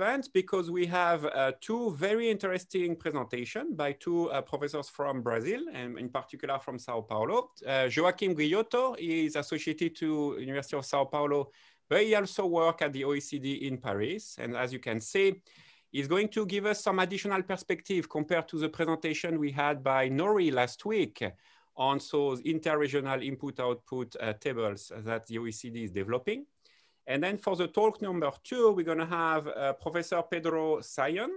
event because we have uh, two very interesting presentations by two uh, professors from Brazil, and in particular from Sao Paulo. Uh, Joaquim Guilhoto is associated to University of Sao Paulo, but he also works at the OECD in Paris. And as you can see, he's going to give us some additional perspective compared to the presentation we had by Nori last week on those interregional input-output uh, tables that the OECD is developing. And then for the talk number two, we're gonna have uh, Professor Pedro Sayon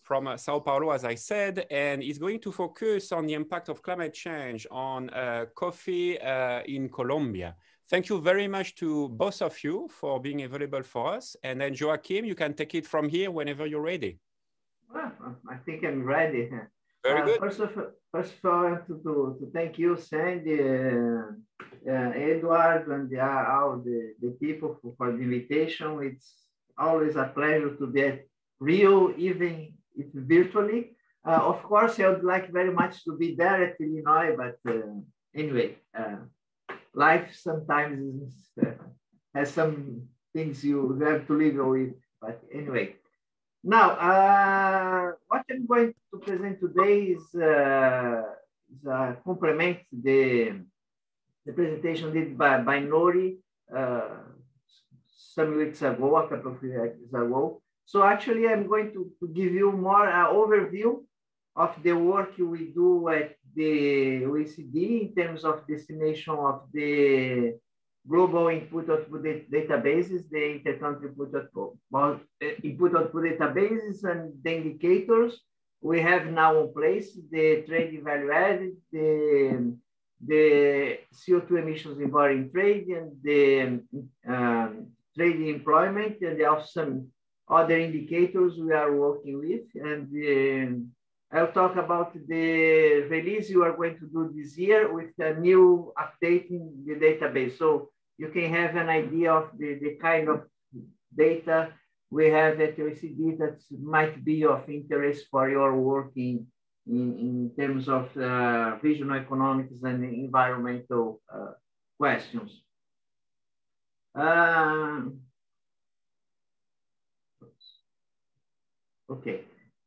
from uh, Sao Paulo, as I said, and he's going to focus on the impact of climate change on uh, coffee uh, in Colombia. Thank you very much to both of you for being available for us. And then Joachim, you can take it from here whenever you're ready. Well, I think I'm ready. Very uh, good. First of, first of all, to, to, to thank you, Sandy, uh, uh, Edward, and the, all the, the people for, for, the invitation. It's always a pleasure to be at real, even if virtually. Uh, of course, I would like very much to be there at Illinois, but uh, anyway, uh, life sometimes is, has some things you have to live with. But anyway, now, uh, what I'm going to present today is, uh, is uh, complement the, the presentation did by, by Nori uh, some weeks ago, a couple of weeks ago. So actually, I'm going to, to give you more uh, overview of the work we do at the OECD in terms of destination of the global input output databases, the intercountry input output, input output databases and the indicators we have now in place, the trade value added, the, the CO2 emissions in foreign trade and the um, trade employment and also some other indicators we are working with. And um, I'll talk about the release you are going to do this year with a new updating the database. So you can have an idea of the, the kind of data we have at OECD that might be of interest for your work in, in, in terms of uh, regional economics and environmental uh, questions. Um, okay.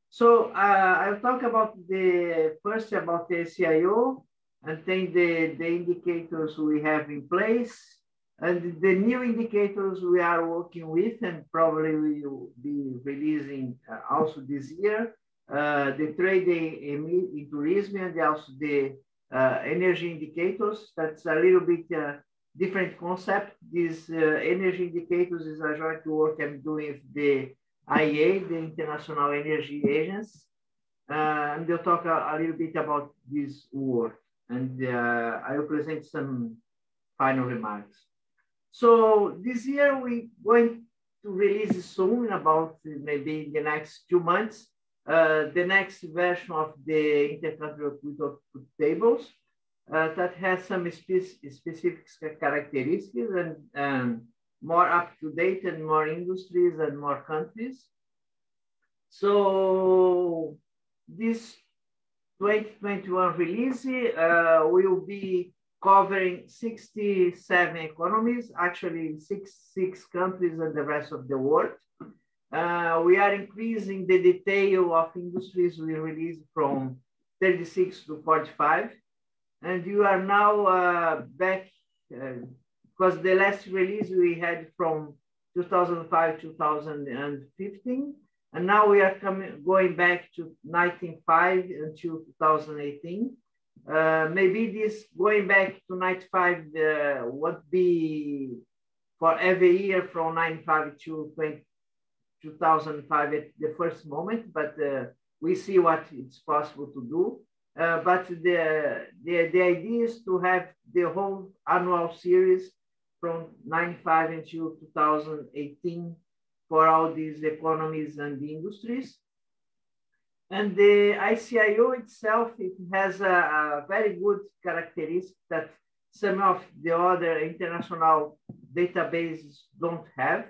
So uh, I'll talk about the first about the CIO and then the, the indicators we have in place and the new indicators we are working with and probably we will be releasing uh, also this year, uh, the trade in, in, tourism and also the uh, energy indicators. That's a little bit uh, different concept. These uh, energy indicators is a joint work I'm doing with the IEA, the International Energy Agency. Uh, and they'll talk a, a, little bit about this work. And I will present some final remarks. So this year we're going to release soon, about maybe in the next two months, uh, the next version of the intercountry output tables uh, that has some spe specific characteristics and um, more up to date and more industries and more countries. So this 2021 release uh, will be covering 67 economies, actually six, six countries and the rest of the world. Uh, we are increasing the detail of industries we release from 36 to 45. And you are now uh, back uh, because the last release we had from 2005 2015 and now we are coming going back to 1905 until 2018 uh, maybe this going back to 95 uh, would be for every year from 95 to 20, 2005 at the first moment but uh, we see what it's possible to do uh, but the, the, the idea is to have the whole annual series from 95 until 2018 for all these economies and industries. And the ICIO itself, it has a, a very good characteristic that some of the other international databases don't have.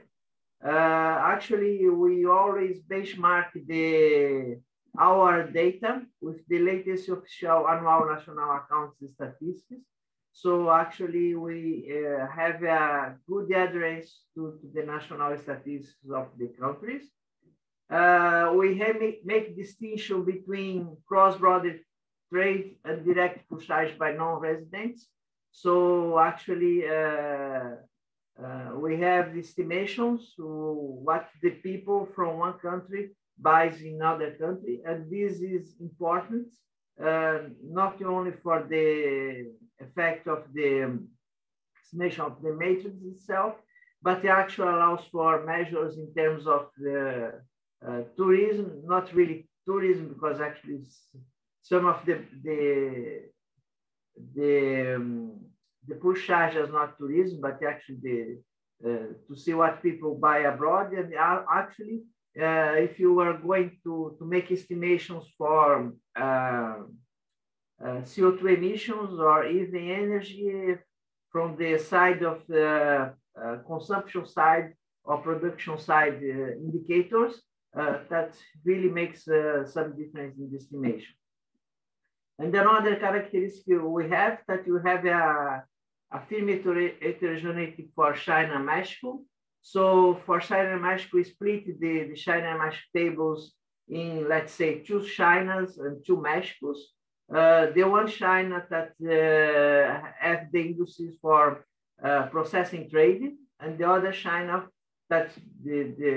Uh, actually, we always benchmark the our data with the latest official annual national accounts statistics. So actually, we uh, have a good address to, to, the national statistics of the countries. Uh, we have make, make distinction between cross-border trade and direct pushage by non-residents. So actually, uh, uh, we have estimations to what the people from one country buys in another country, and this is important uh, not only for the effect of the estimation of the matrix itself, but it actually allows for measures in terms of the tourism, not really tourism, because actually some of the the the um, the pushage is not tourism, but actually the uh, to see what people buy abroad. And actually, uh, if you are going to, to make estimations for uh, uh CO2 emissions or even energy from the side of the uh, consumption side or production side uh, indicators, that really makes some difference in the estimation. And another characteristic we have that you have a, a heterogeneity for China and Mexico. So for China and Mexico, we split the, the China and Mexico tables in, let's say, two Chinas and two Mexicos. Uh, the one China that uh, have the industries for uh, processing trading, and the other China that the, the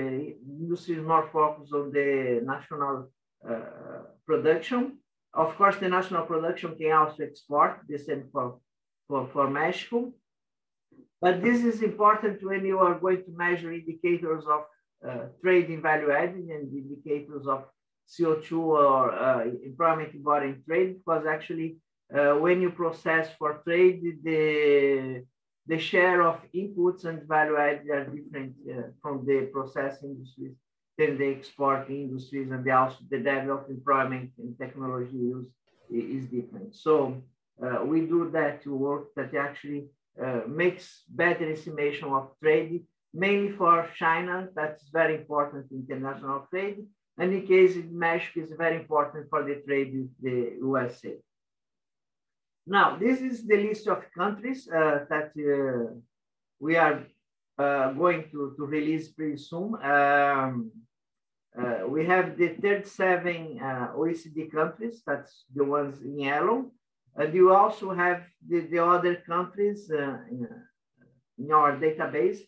industry is more focused on the national uh, production. Of course, the national production can also export, the same for, for, for Mexico. But this is important when you are going to measure indicators of uh, trade in value added and indicators of CO2 or uh, employment in trade, because actually uh, when you process for trade, the, the share of inputs and value added are different uh, from the process industries than the export industries and the also the level of employment and technology use is different. So uh, we do that to work that actually uh, makes better estimation of trade, mainly for China, that's very important in international trade. And in case of Mexico is very important for the trade with the USA. Now, this is the list of countries uh, that uh, we are uh, going to, to release pretty soon. Um, uh, we have the 37 uh, OECD countries, that's the ones in yellow. And you also have the, the other countries uh, in, in, our database.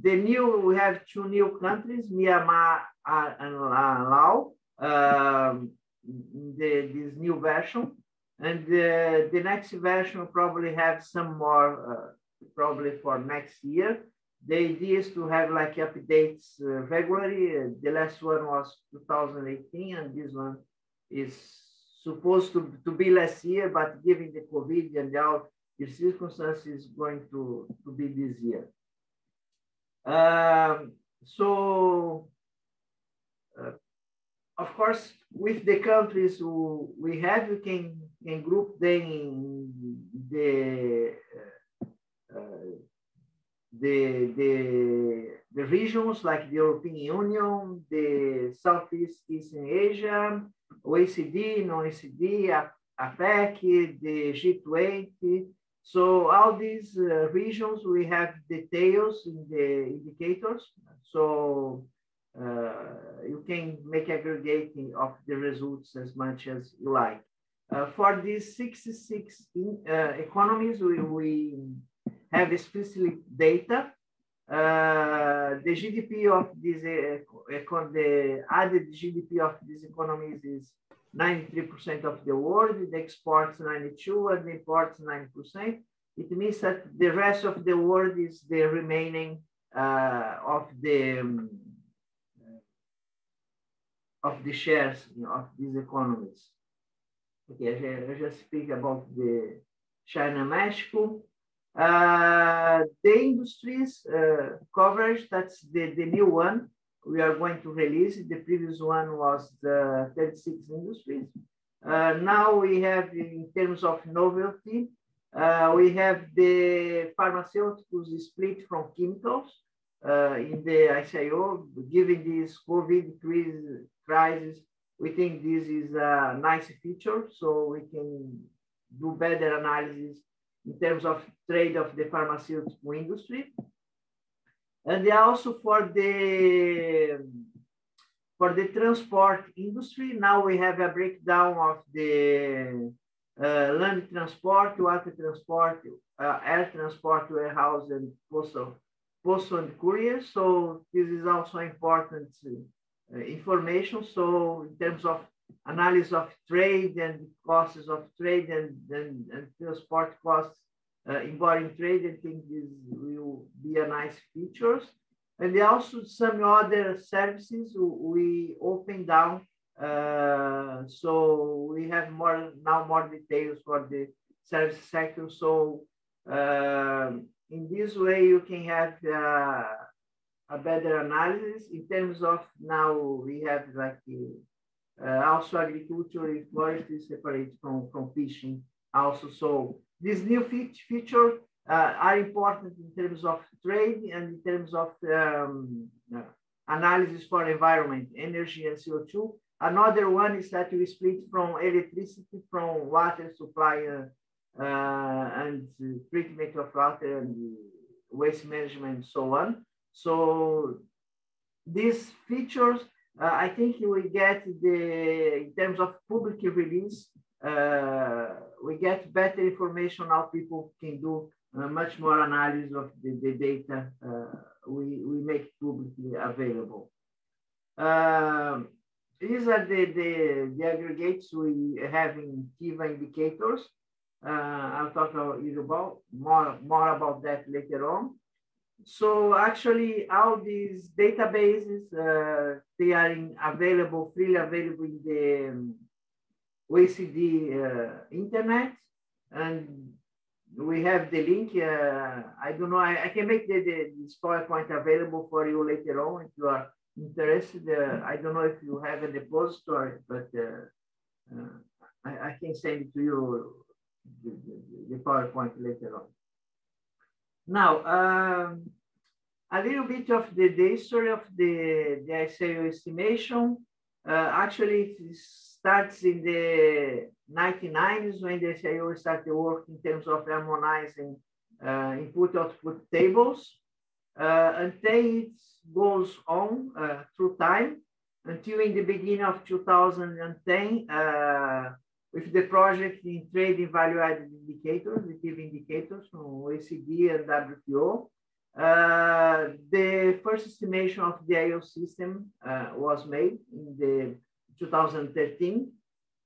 The new, we have two new countries, Myanmar and Laos, um, the, this new version. And the, the next version will probably have some more, uh, probably for next year the idea is to have like updates uh, regularly. Uh, the last one was 2018, and this one is supposed to, to be last year, but given the COVID and all the circumstances, is going to, to be this year. Um, so, uh, of course, with the countries who we have, we can, can group them the the, the, the regions like the European Union, the Southeast Eastern Asia, OECD, non-OECD, APEC, the G20. So all these uh, regions, we have details in the indicators. So uh, you can make aggregating of the results as much as you like. Uh, for these 66 in, uh, economies, we, we have explicit data. Uh, the GDP of this, uh, the added GDP of these economies is 93% of the world, the exports 92 and the imports 9%. It means that the rest of the world is the remaining uh, of the um, of the shares you know, of these economies. Okay, I just speak about the China, Mexico. Uh, the industries uh, coverage, that's the, the new one we are going to release. The previous one was the 36 industries. Uh, now we have, in terms of novelty, uh, we have the pharmaceuticals split from chemicals uh, in the ICIO. Given this COVID crisis, we think this is a nice feature, so we can do better analysis in terms of trade of the pharmaceutical industry. And also for the for the transport industry, now we have a breakdown of the uh, land transport, water transport, uh, air transport, warehouse, and postal, postal and courier. So this is also important uh, information. So in terms of analysis of trade and costs of trade and, and, and transport costs uh, involving trade, I think this will be a nice features. And also some other services we open down. Uh, so we have more now more details for the service sector. So uh, in this way, you can have uh, a better analysis in terms of now we have like uh, also agriculture and forestry separate from, from fishing also. So this new feature uh, are important in terms of trade and in terms of um, uh, analysis for environment, energy and CO2. Another one is that we split from electricity from water supply uh, uh and treatment of water and waste management and so on. So these features, uh, I think we get the, in terms of public release, uh, we get better information how people can do uh, much more analysis of the, the data uh, we, we make publicly available. Um, these are the, the, the, aggregates we have in TiVA indicators. Uh, I'll talk a little about more, more about that later on. So actually, all these databases, uh, they are in available, freely available in the um, OECD uh, internet. And we have the link. Uh, I don't know. I, I can make the, the, this PowerPoint available for you later on if you are interested. Uh, I don't know if you have a depository, but uh, uh I, I, can send it to you the, the, the PowerPoint later on. Now, um, a little bit of the, the history of the, the SIO estimation. Uh, actually, it starts in the 1990s when the SIO started work in terms of harmonizing uh, input-output tables. Uh, and then it goes on uh, through time until in the beginning of 2010 uh, with the project in trading value-added indicators, the indicators from OECD and WTO. Uh, the first estimation of the IO system uh, was made in the 2013.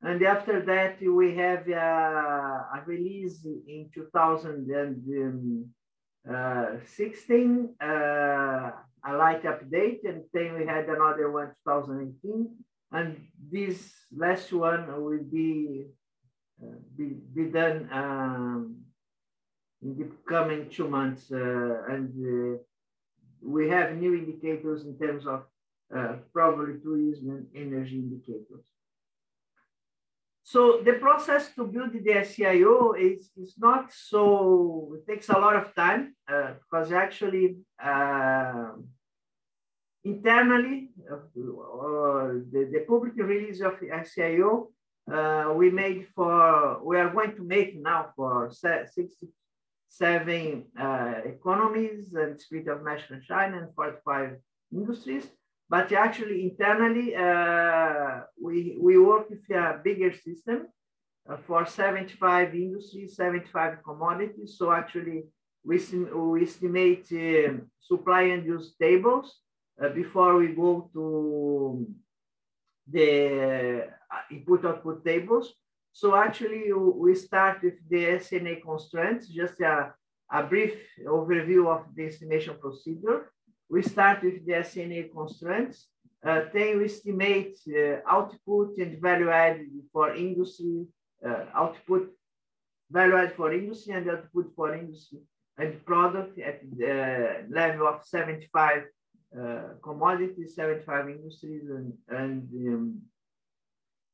And after that, we have uh, a release in 2016, uh, a light update, and then we had another one 2018. And this last one will be, uh, be, be done um, in the coming two months. Uh, and uh, we have new indicators in terms of uh, probably tourism and energy indicators. So the process to build the ICIO is, is not so, it takes a lot of time uh, because actually internally, uh, the, the public release of ICIO uh, we made for, we are going to make now for 67 uh, economies and split of and China and 45 industries. But actually internally, uh, we, we work with a bigger system uh, for 75 industries, 75 commodities. So actually we, we estimate uh, supply and use tables before we go to the uh, input output tables. So actually we start with the SNA constraints, just a, a brief overview of the estimation procedure we start with the SNA constraints. Uh, then we estimate uh, output and value added for industry, uh, output value added for industry and output for industry and product at the level of 75 uh, commodities, 75 industries, and, and um,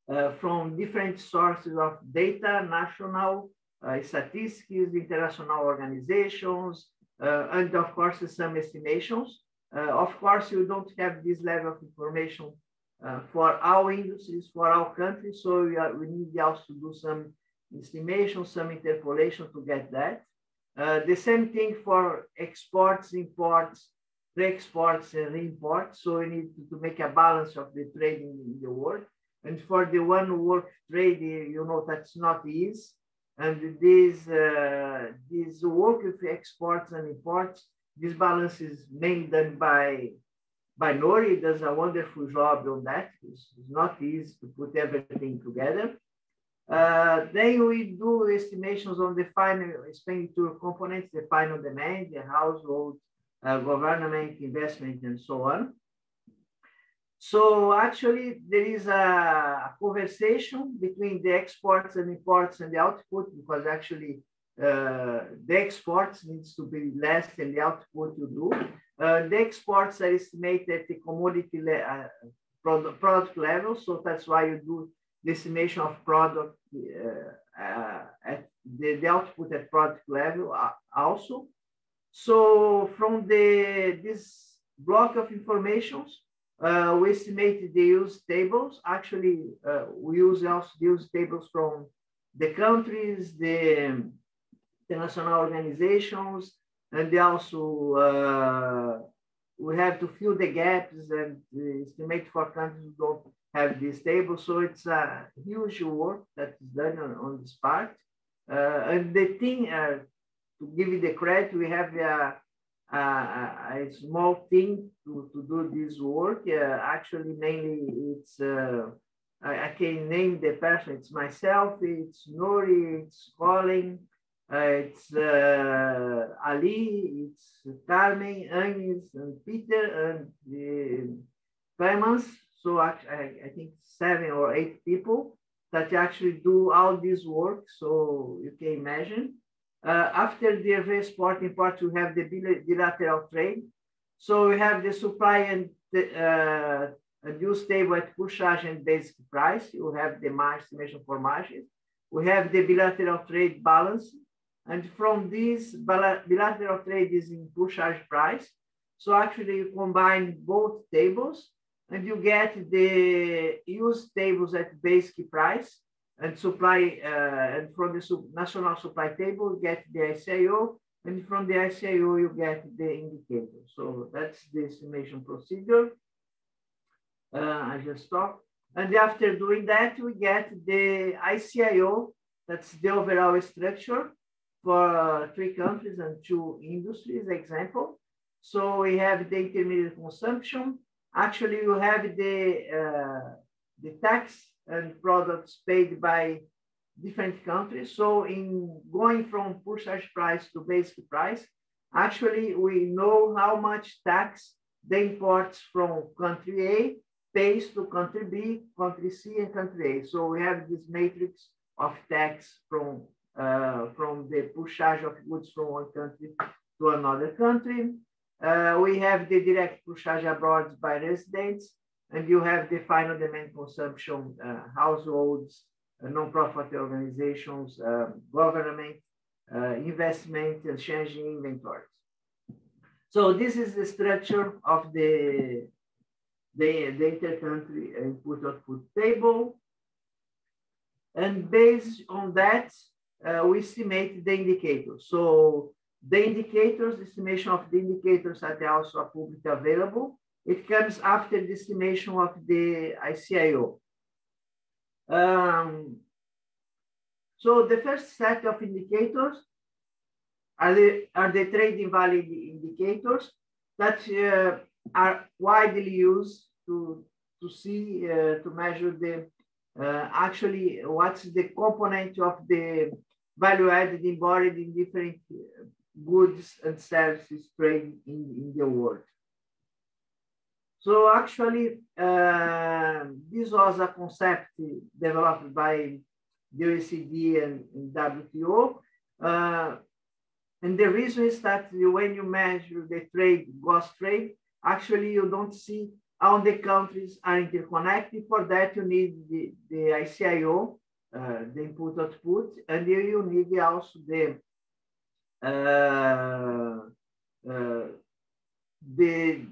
uh, from different sources of data, national uh, statistics, international organizations, and of course some estimations. Uh, of course, you don't have this level of information uh, for our industries, for our countries. So we, are, we need also to do some estimation, some interpolation to get that. Uh, the same thing for exports, imports, re-exports and re-imports. So we need to, to, make a balance of the trading in the world. And for the one work trade, you know, that's not easy. And this, uh, work with exports and imports, this balance is mainly done by, by Nori. does a wonderful job on that. It's, it's not easy to put everything together. Uh, then we do estimations on the final expenditure components, the final demand, the household, uh, government, investment, and so on. So actually, there is a conversation between the exports and imports and the output because actually uh, the exports needs to be less than the output you do. Uh, the exports are estimated at the commodity le uh, product, product level, so that's why you do the estimation of product uh, uh, at the, the output at product level also. So from the this block of informations, uh, we estimate the use tables. Actually, uh, we use also use tables from the countries, the international organizations, and also uh, we have to fill the gaps and estimate for countries who don't have this table. So it's a huge work that is done on, on this part. Uh, and the thing, uh, to give you the credit, we have a, a, a small thing to, to do this work. Uh, actually, mainly it's, uh, I, I, can name the person, it's myself, it's Nori, it's Colin, uh, it's uh, Ali, it's Carmen, Agnes, and Peter, and Clemens. So I, I think seven or eight people that actually do all this work. So you can imagine. Uh, after the export part, we have the bilateral trade. So we have the supply and the uh, use table at pushage and basic price. You have the margin estimation for margins. We have the bilateral trade balance and from this, bilateral trade is in pushage price. So actually you combine both tables and you get the use tables at basic price and supply, uh, and from the national supply table, you get the ICIO, and from the ICIO, you get the indicator. So that's the estimation procedure. Uh, I just stop. And after doing that, we get the ICIO, that's the overall structure for three countries and two industries, example. So we have the intermediate consumption. Actually, you have the, uh, the tax and products paid by different countries. So in going from pushage price to basic price, actually we know how much tax the imports from country A pays to country B, country C, and country A. So we have this matrix of tax from uh, from the pushage of goods from one country to another country. Uh, we have the direct pushage abroad by residents, and you have the final demand consumption, uh, households, uh, non-profit organizations, um, government, uh, investment, and changing inventories. So this is the structure of the, the, the inter-country input-output table. And based on that, uh, we estimate the indicators. So the indicators, estimation of the indicators are also publicly available. It comes after the estimation of the ICIO. Um, so the first set of indicators are the, are the trading value indicators that uh, are widely used to, to see, uh, to measure the, uh, actually what's the component of the value added embodied in different uh, goods and services traded in, in the world. So actually, uh, this was a concept developed by the OECD and, and WTO. Uh, and the reason is that when you measure the trade, gross trade, actually you don't see how the countries are interconnected. For that, you need the, the ICIO, uh, the input output, and you need also the uh, uh, the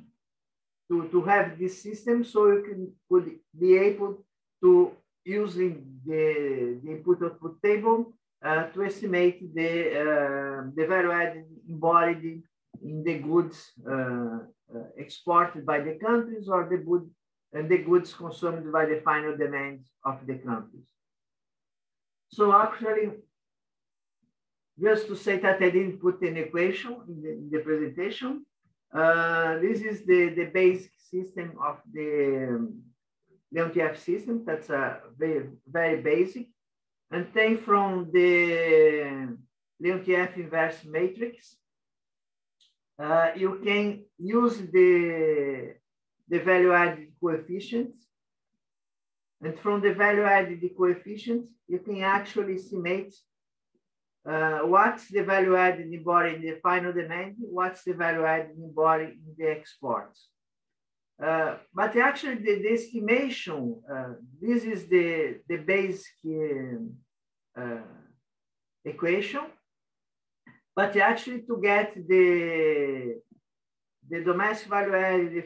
to, to have this system so you can could be able to using the, the input output table uh, to estimate the uh, the value added embodied in the goods uh, exported by the countries or the, good, and the goods consumed by the final demand of the countries. So actually, just to say that I didn't put an equation in the, in the presentation, uh, this is the, the basic system of the um, Leontief system. That's a very, very basic. And then from the Leontief inverse matrix, uh, you can use the, the value added coefficients. And from the value added coefficients, you can actually estimate uh, what's the value added embodied in the final demand, what's the value added embodied in the exports. Uh, but actually the, the estimation, uh, this is the, the basic uh, equation, but actually to get the, the domestic value added, the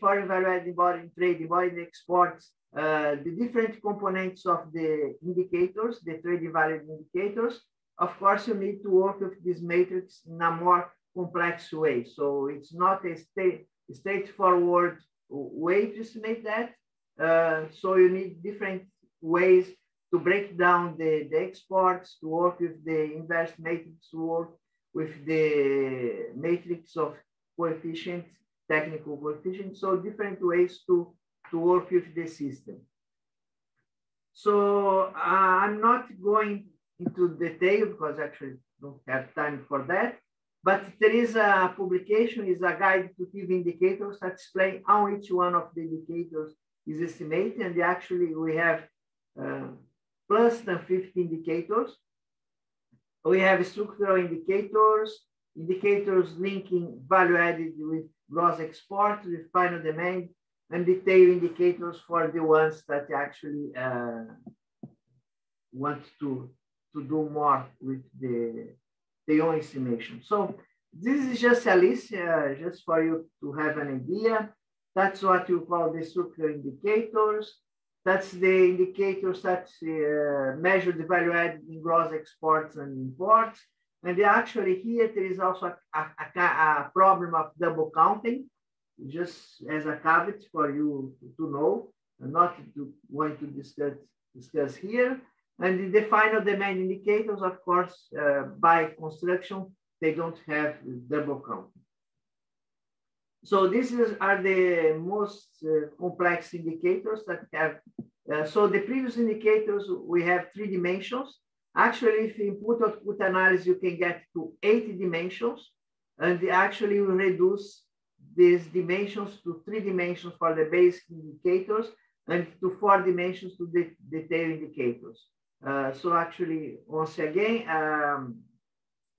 foreign value added embodied in trade, embodied in exports, uh, the different components of the indicators, the trade value indicators, of course, you need to work with this matrix in a more complex way. So it's not a state, straightforward way to estimate that. Uh, so you need different ways to break down the, the exports, to work with the inverse matrix, work with the matrix of coefficient, technical coefficient. So different ways to, to work with the system. So uh, I'm not going into detail because actually don't have time for that. But there is a publication, is a guide to give indicators that explain how each one of the indicators is estimated. And actually we have uh, plus than 50 indicators. We have structural indicators, indicators linking value added with gross export, with final demand, and detail indicators for the ones that actually uh, want to to do more with the, the own estimation. So this is just a list, uh, just for you to have an idea. That's what you call the structural indicators. That's the indicators that uh, measure the value added in gross exports and imports. And actually here, there is also a, a, a problem of double counting, just as a caveat for you to know, and not to want to discuss, discuss here. And the final demand indicators, of course, uh, by construction, they don't have double count. So these are the most uh, complex indicators that have. Uh, so the previous indicators, we have three dimensions. Actually, if you input output analysis, you can get to eight dimensions. And actually we reduce these dimensions to three dimensions for the basic indicators and to four dimensions to the detail indicators. Uh, so actually, once again, um,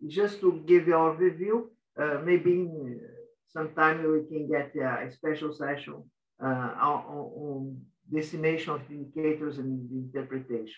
just to give you an overview, uh, maybe sometime we can get a special session uh, on, on, decimation of indicators and interpretation.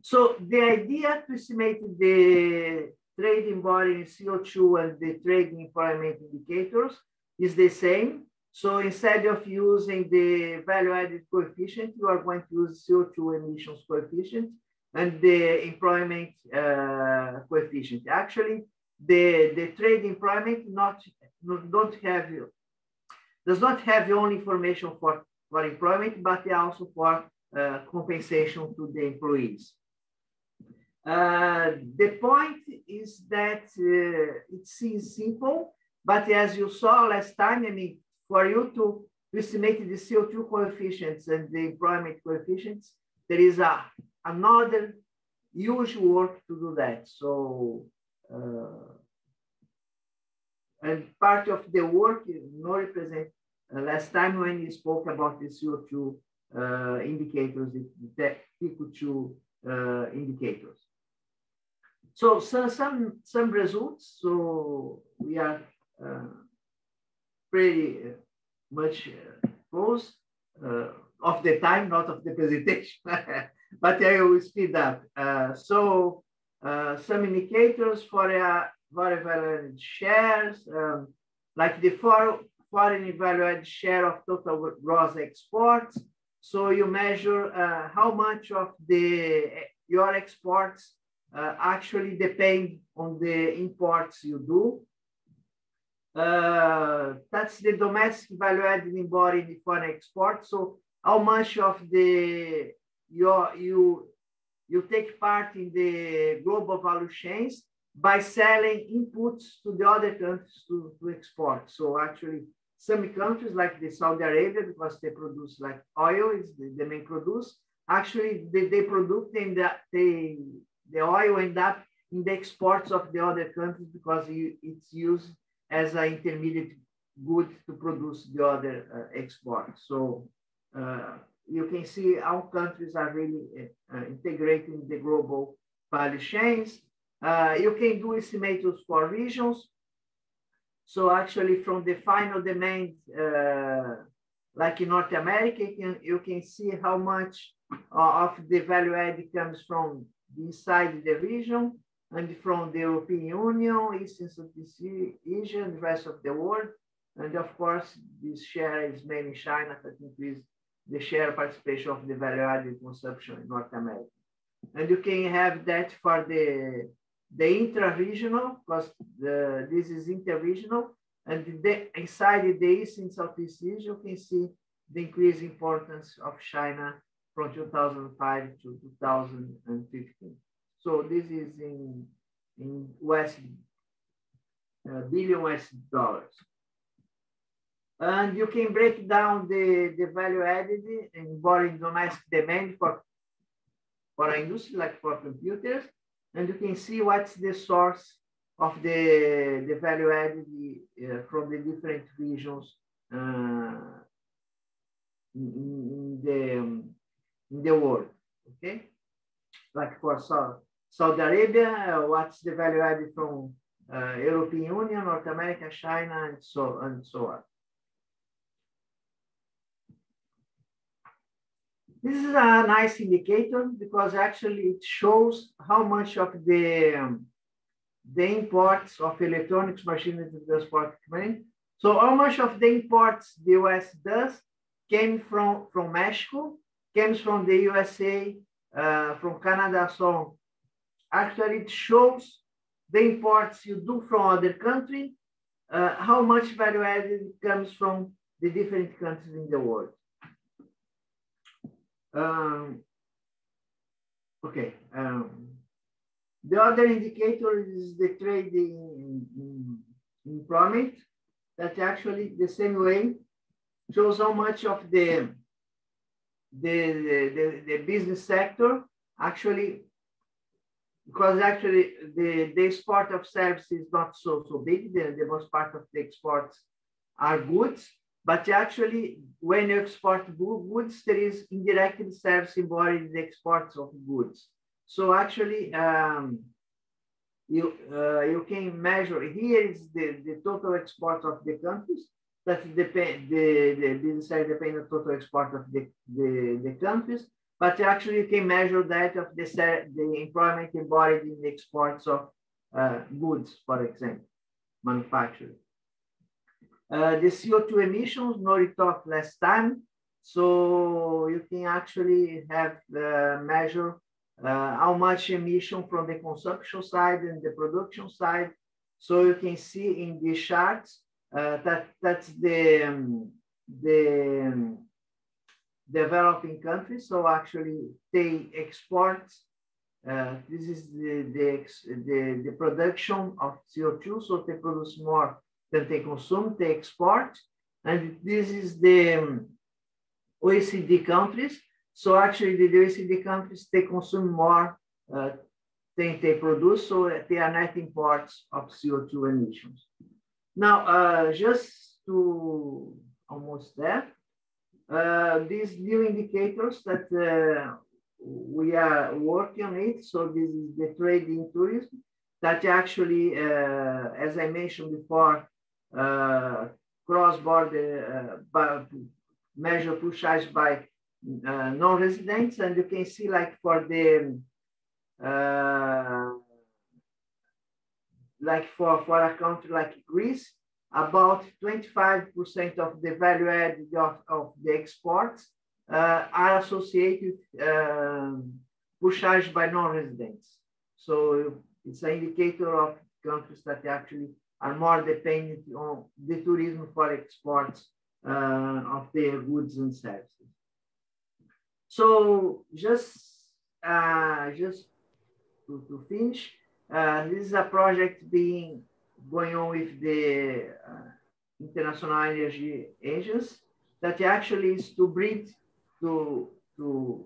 So the idea to estimate the trade embodying CO2 and the trade employment indicators is the same. So instead of using the value added coefficient, you are going to use CO2 emissions coefficient and the employment uh, coefficient. Actually, the, the trade employment not, don't have, does not have only information for, for employment, but also for uh, compensation to the employees. Uh, the point is that uh, it seems simple, but as you saw last time, I mean, for you to estimate the CO2 coefficients and the employment coefficients, there is a, another huge work to do that. So, uh, and part of the work, no represent, uh, last time when you spoke about the CO2 uh, indicators, the TeCO2 uh, indicators. So, so some, some results. So we are uh, pretty uh, much uh, close uh, of the time, not of the presentation, but I will speed up. so some indicators for a variable shares, um, like the for, foreign evaluated share of total gross exports. So you measure uh, how much of the your exports uh, actually depend on the imports you do. Uh, that's the domestic value added in foreign export. So how much of the your you you take part in the global value chains by selling inputs to the other countries to, to export. So actually some countries like the Saudi Arabia, because they produce like oil is the, the main produce, actually they, they produce and the, they, the oil end up in the exports of the other countries because it's used as an intermediate good to produce the other uh, exports. So uh, you can see how countries are really uh, integrating the global value chains. Uh, you can do estimators for regions. So actually from the final demand, uh, like in North America, you can, you can see how much uh, of the value add comes from inside the region and from the European Union, Eastern Southeast Asia, and the rest of the world. And of course, this share is mainly China that increased the share participation of the value-added consumption in North America. And you can have that for the, the intra-regional, because the, this is inter-regional, and the, inside the East and Southeast Asia, you can see the increased importance of China from 2005 to 2015. So this is in, in West, uh, billion West dollars. And you can break down the, the value added in domestic demand for, for industry, like for computers. And you can see what's the source of the, the value added uh, from the different regions uh, in, in, the, um, in the world, okay? Like for South, Saudi Arabia, uh, what's the value added from uh, European Union, North America, China, and so, and so on. This is a nice indicator because actually it shows how much of the, um, the imports of electronics machinery transport money. So how much of the imports the US does came from, from Mexico, comes from the USA, uh, from Canada, so. Actually, it shows the imports you do from other country, uh, how much value added comes from the different countries in the world. Um, okay. Um, the other indicator is the trade in, in, employment that actually the same way shows how much of the the, the, the business sector actually because actually the, the export of services is not so so big. The, the most part of the exports are goods. But actually, when you export goods, there is indirect service involved in the exports of goods. So actually, um, you, uh, you can measure, here is the, the total export of the countries, that depend, the, the business side depend on total export of the, the, the countries, but actually you can measure that of the, the employment embodied in the exports of uh, goods, for example, manufacturing. Uh, the CO2 emissions, no we talked last time. So you can actually have uh, measure uh, how much emission from the consumption side and the production side. So you can see in these charts uh, that that's the, um, the um, developing countries. So actually they export, uh, this is the, the, the, the production of CO2. So they produce more than they consume, they export, and this is the um, OECD countries. So actually the OECD countries, they consume more uh, than they produce, so they are net imports of CO2 emissions. Now, uh, just to almost there, these new indicators that uh, we are working on it. So this is the trade in tourism that actually, uh, as I mentioned before, uh, cross-border uh, measure pushage by uh, non-residents, and you can see like for the like for, for a country like Greece, about 25% of the value added of, of the exports uh, are associated pushage by non-residents. So it's an indicator of countries that actually are more dependent on the tourism for exports uh, of their goods and services. So just, uh, just to, to finish, uh, this is a project being going on with the uh, International Energy Agency that actually is to bring to, to,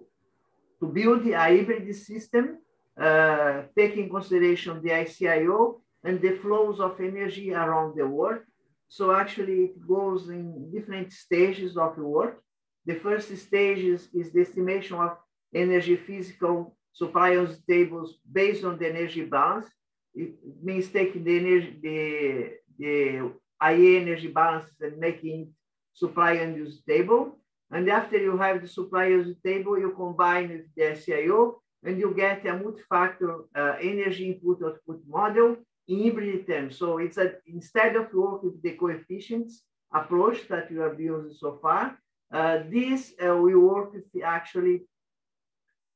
to build a hybrid system, uh, taking consideration the ICIO and the flows of energy around the world. So actually it goes in different stages of work. The first stage is, is the estimation of energy physical supply tables based on the energy balance. It means taking the energy, the, the energy balance and making supply and use table. And after you have the supply use table, you combine with the ICIO and you get a multi-factor uh, energy input output model in hybrid terms. So it's a, instead of working with the coefficients approach that you have used so far, uh, this uh, we work with actually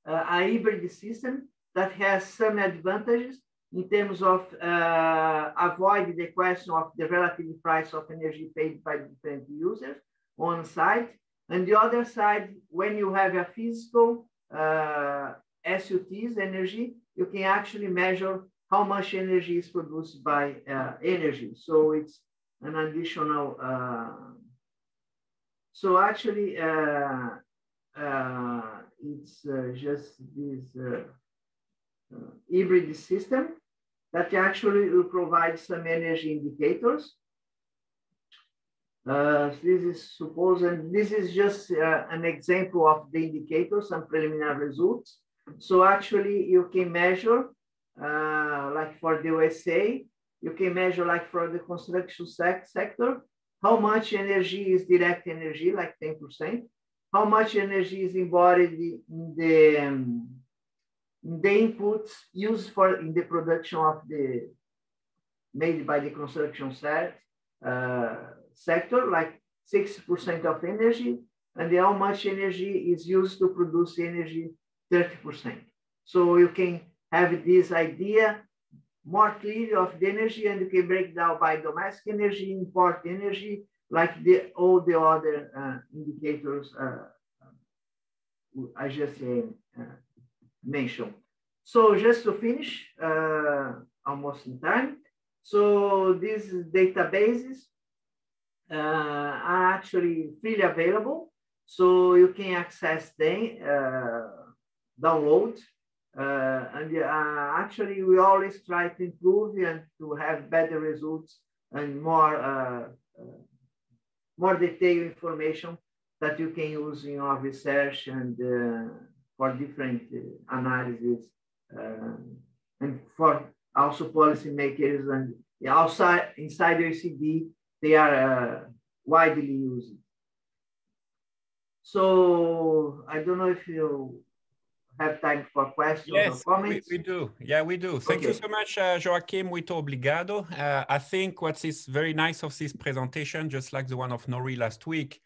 uh, a hybrid system that has some advantages in terms of uh, avoid the question of the relative price of energy paid by different users on site. And the other side, when you have a physical uh, SUTs energy, you can actually measure how much energy is produced by uh, energy. So it's an additional, uh, so actually uh, uh, it's just this hybrid system that actually will provide some energy indicators. Uh, this is supposed, and this is just uh, an example of the indicators, some preliminary results. So actually you can measure, uh, like for the USA, you can measure like for the construction sec sector, how much energy is direct energy, like 10%, how much energy is embodied in the um, the inputs used for in the production of the made by the construction set, uh, sector, like 60% of energy, and how much energy is used to produce energy, 30%. So you can have this idea more clear of the energy and you can break down by domestic energy, import energy, like the, all the other uh, indicators uh, I just uh, mentioned. So just to finish, uh, almost in time. So these databases uh, are actually freely available. So you can access them, uh, download. Uh, and uh, actually, we always try to improve and to have better results and more, uh, more detailed information that you can use in your research and for different analyses um, and for also policymakers and outside inside the OECD, they are uh, widely used. So I don't know if you have time for questions yes, or comments. We, we do. Yeah, we do. Thank okay. you so much, uh, Joachim. Muito obrigado. Uh, I think what is very nice of this presentation, just like the one of Nori last week,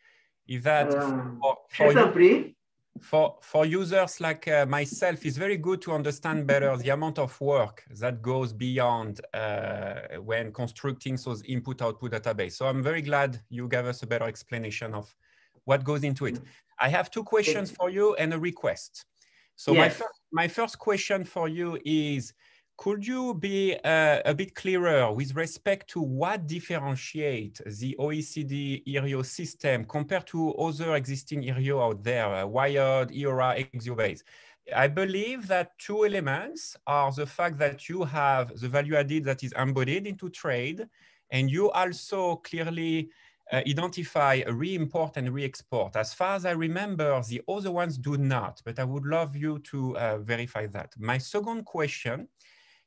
is that uh, for, for you, for for users like uh, myself it's very good to understand better the amount of work that goes beyond uh, when constructing those input output database. So i'm very glad you gave us a better explanation of what goes into it. I have two questions for you and a request. So yes. my, fir my first question for you is could you be uh, a bit clearer with respect to what differentiate the OECD IRIO system compared to other existing IRIO out there, uh, WIOD, EORA, ExioBase? I believe that two elements are the fact that you have the value added that is embodied into trade, and you also clearly uh, identify re-import and re-export. As far as I remember, the other ones do not, but I would love you to uh, verify that. My second question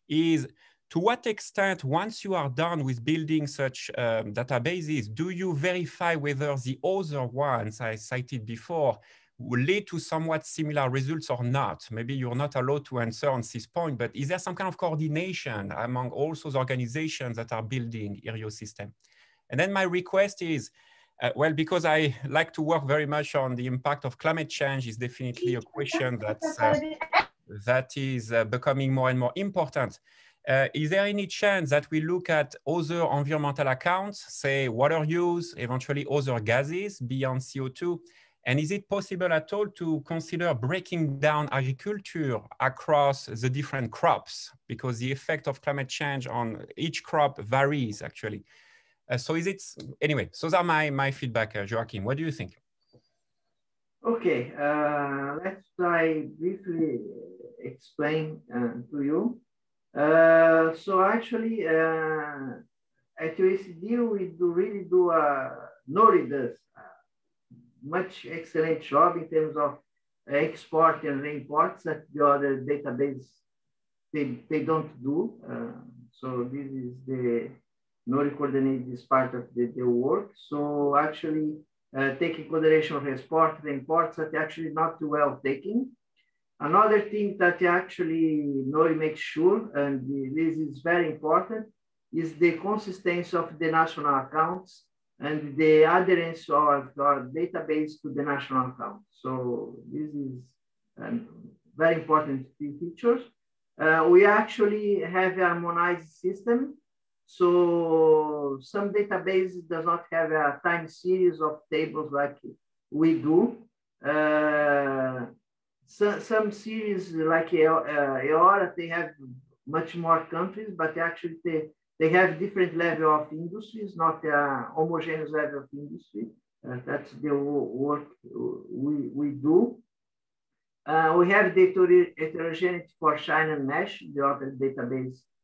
is to what extent, once you are done with building such um, databases, do you verify whether the other ones I cited before will lead to somewhat similar results or not? Maybe you're not allowed to answer on this point, but is there some kind of coordination among all those organizations that are building IRIO system? And then my request is, uh, well, because I like to work very much on the impact of climate change is definitely a question that's uh, that is uh, becoming more and more important. Uh, is there any chance that we look at other environmental accounts, say water use, eventually other gases beyond CO2? And is it possible at all to consider breaking down agriculture across the different crops? Because the effect of climate change on each crop varies actually. Uh, so is it, anyway, so that my, my feedback, uh, Joachim. What do you think? Okay, uh, let's try briefly explain uh, to you. Uh, so actually, uh, at OECD, we do really do a Nori does much excellent job in terms of export and imports that the other database they, they don't do. Uh, so this is the Nori coordinate this part of the, the work. So actually uh, taking consideration of export and imports that actually not too well taken. Another thing that actually Nori makes sure, and this is very important, is the consistency of the national accounts and the adherence of our database to the national account. So this is um, very important features. Uh, we actually have a harmonized system. So some databases does not have a time series of tables like we do. Uh, so, some series like EORA, they have much more countries, but actually they, they have different level of industries, not a homogeneous level of industry. Uh, that's the work we, we do. Uh, we have the heterogeneity for Shine and Mesh, the other database uh,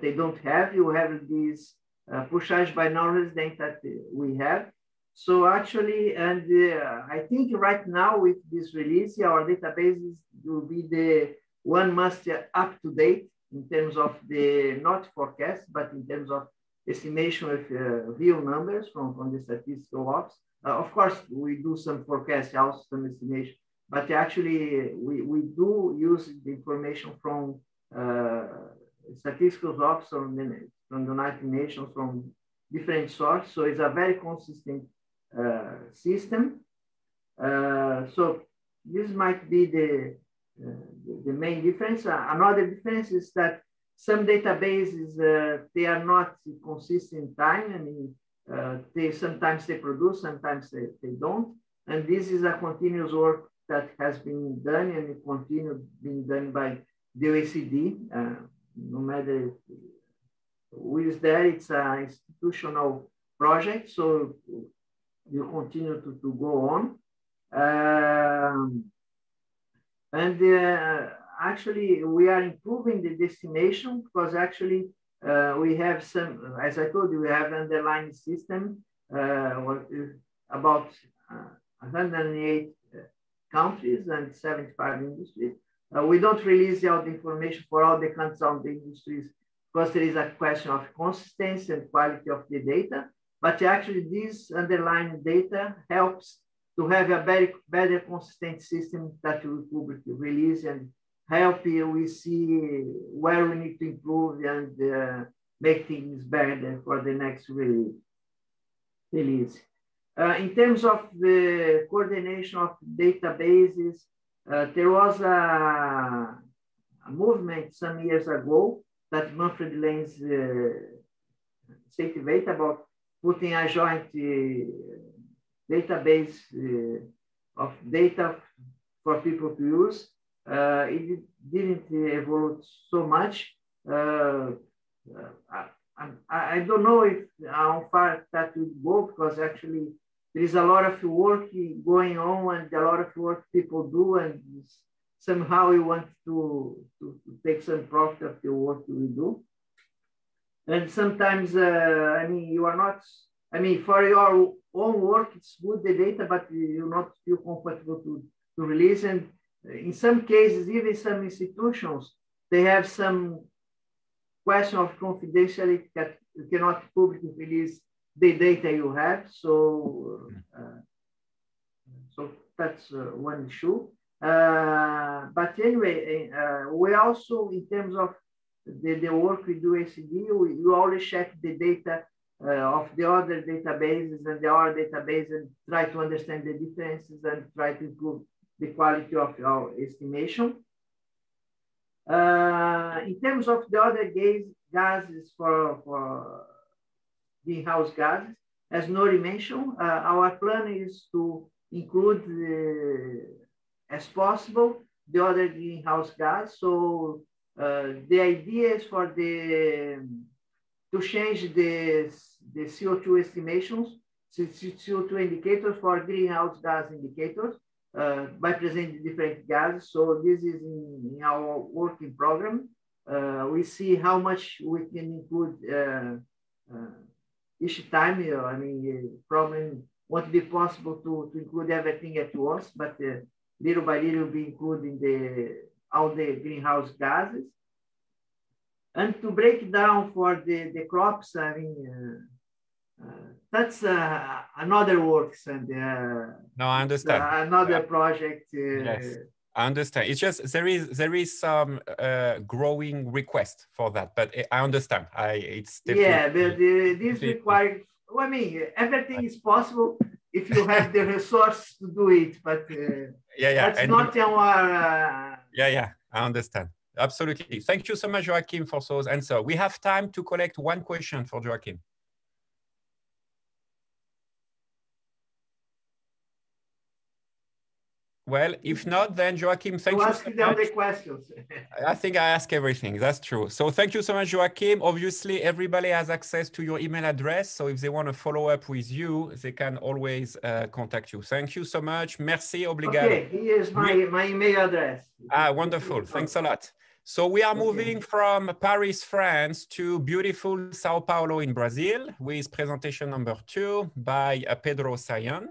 they don't have. You have these uh, pushage by non-resident that we have. So actually, and uh, I think right now with this release, our databases will be the one must up to date in terms of the not forecast, but in terms of estimation of uh, real numbers from, from the statistical ops. Uh, of course, we do some forecast, also some estimation, but actually we, we do use the information from uh, statistical ops from the, from the United Nations, from different sources. So it's a very consistent uh, system. Uh, so this might be the uh, the main difference. Uh, another difference is that some databases, uh, they are not consistent in time. I mean, they sometimes they produce, sometimes they, they don't. And this is a continuous work that has been done and it continues being done by the OECD. Uh, no matter who is there, it's an institutional project, so you continue to, to go on. Um, and uh, actually, we are improving the destination because actually uh, we have some, as I told you, we have an underlying system uh, about 108 uh, countries and 75 industries. Uh, we don't release all the information for all the countries on the industries because there is a question of consistency and quality of the data. But actually, this underlying data helps to have a very better consistent system that we publicly release and help you we see where we need to improve and uh, make things better for the next release. release. Uh, in terms of the coordination of databases, uh, there was a, a, movement some years ago that Manfred Lenzen uh, about putting a joint uh, database uh, of data for people to use. Uh, it didn't evolve so much. Uh, I, I, don't know if how far that will go because actually there is a lot of work going on and a lot of work people do and somehow we want to, to, to take some profit of the work we do. And sometimes, uh, I mean, you are not I mean, for your own work, it's good the data, but you not feel comfortable to, to release. And in some cases, even some institutions, they have some question of confidentiality that you cannot publicly release the data you have. So, uh, so that's uh, one issue. Uh, but anyway, uh, we also, in terms of the, the work we do OECD, we, we always check the data uh, of the other databases and the other database and try to understand the differences and try to improve the quality of our estimation. Uh, in terms of the other gas, gases for, for greenhouse gases, as Nori mentioned, uh, our plan is to include uh, as possible the other greenhouse gas. So uh, the idea is for the to change the, the CO2 estimations, CO2 indicators for greenhouse gas indicators uh, by presenting different gases. So this is in, in our working program. Uh, we see how much we can include uh each time. You know, I mean, probably won't be possible to, to include everything at once, but uh, little by little be including the all the greenhouse gases. And to break down for the, the crops, I mean, uh, uh, that's uh, another works and uh, no, I understand. another yeah. project. Uh, yes. I understand. It's just there is there is some uh, growing request for that, but I understand. I it's yeah, but uh, this requires. Well, I mean, everything is possible if you have the resource to do it, but uh, yeah, yeah, that's and not our. yeah, yeah, I understand. Absolutely. Thank you so much, Joachim, for those answers. We have time to collect one question for Joachim. Well, if not, then Joachim, thank you. Ask so them the questions. I think I ask everything. That's true. So thank you so much, Joachim. Obviously, everybody has access to your email address. So if they want to follow up with you, they can always uh, contact you. Thank you so much. Merci, obrigado. Okay, here's my, my email address. Ah, wonderful. Thanks a lot. So we are moving okay. from Paris, France to beautiful Sao Paulo in Brazil with presentation number two by uh, Pedro Sayan.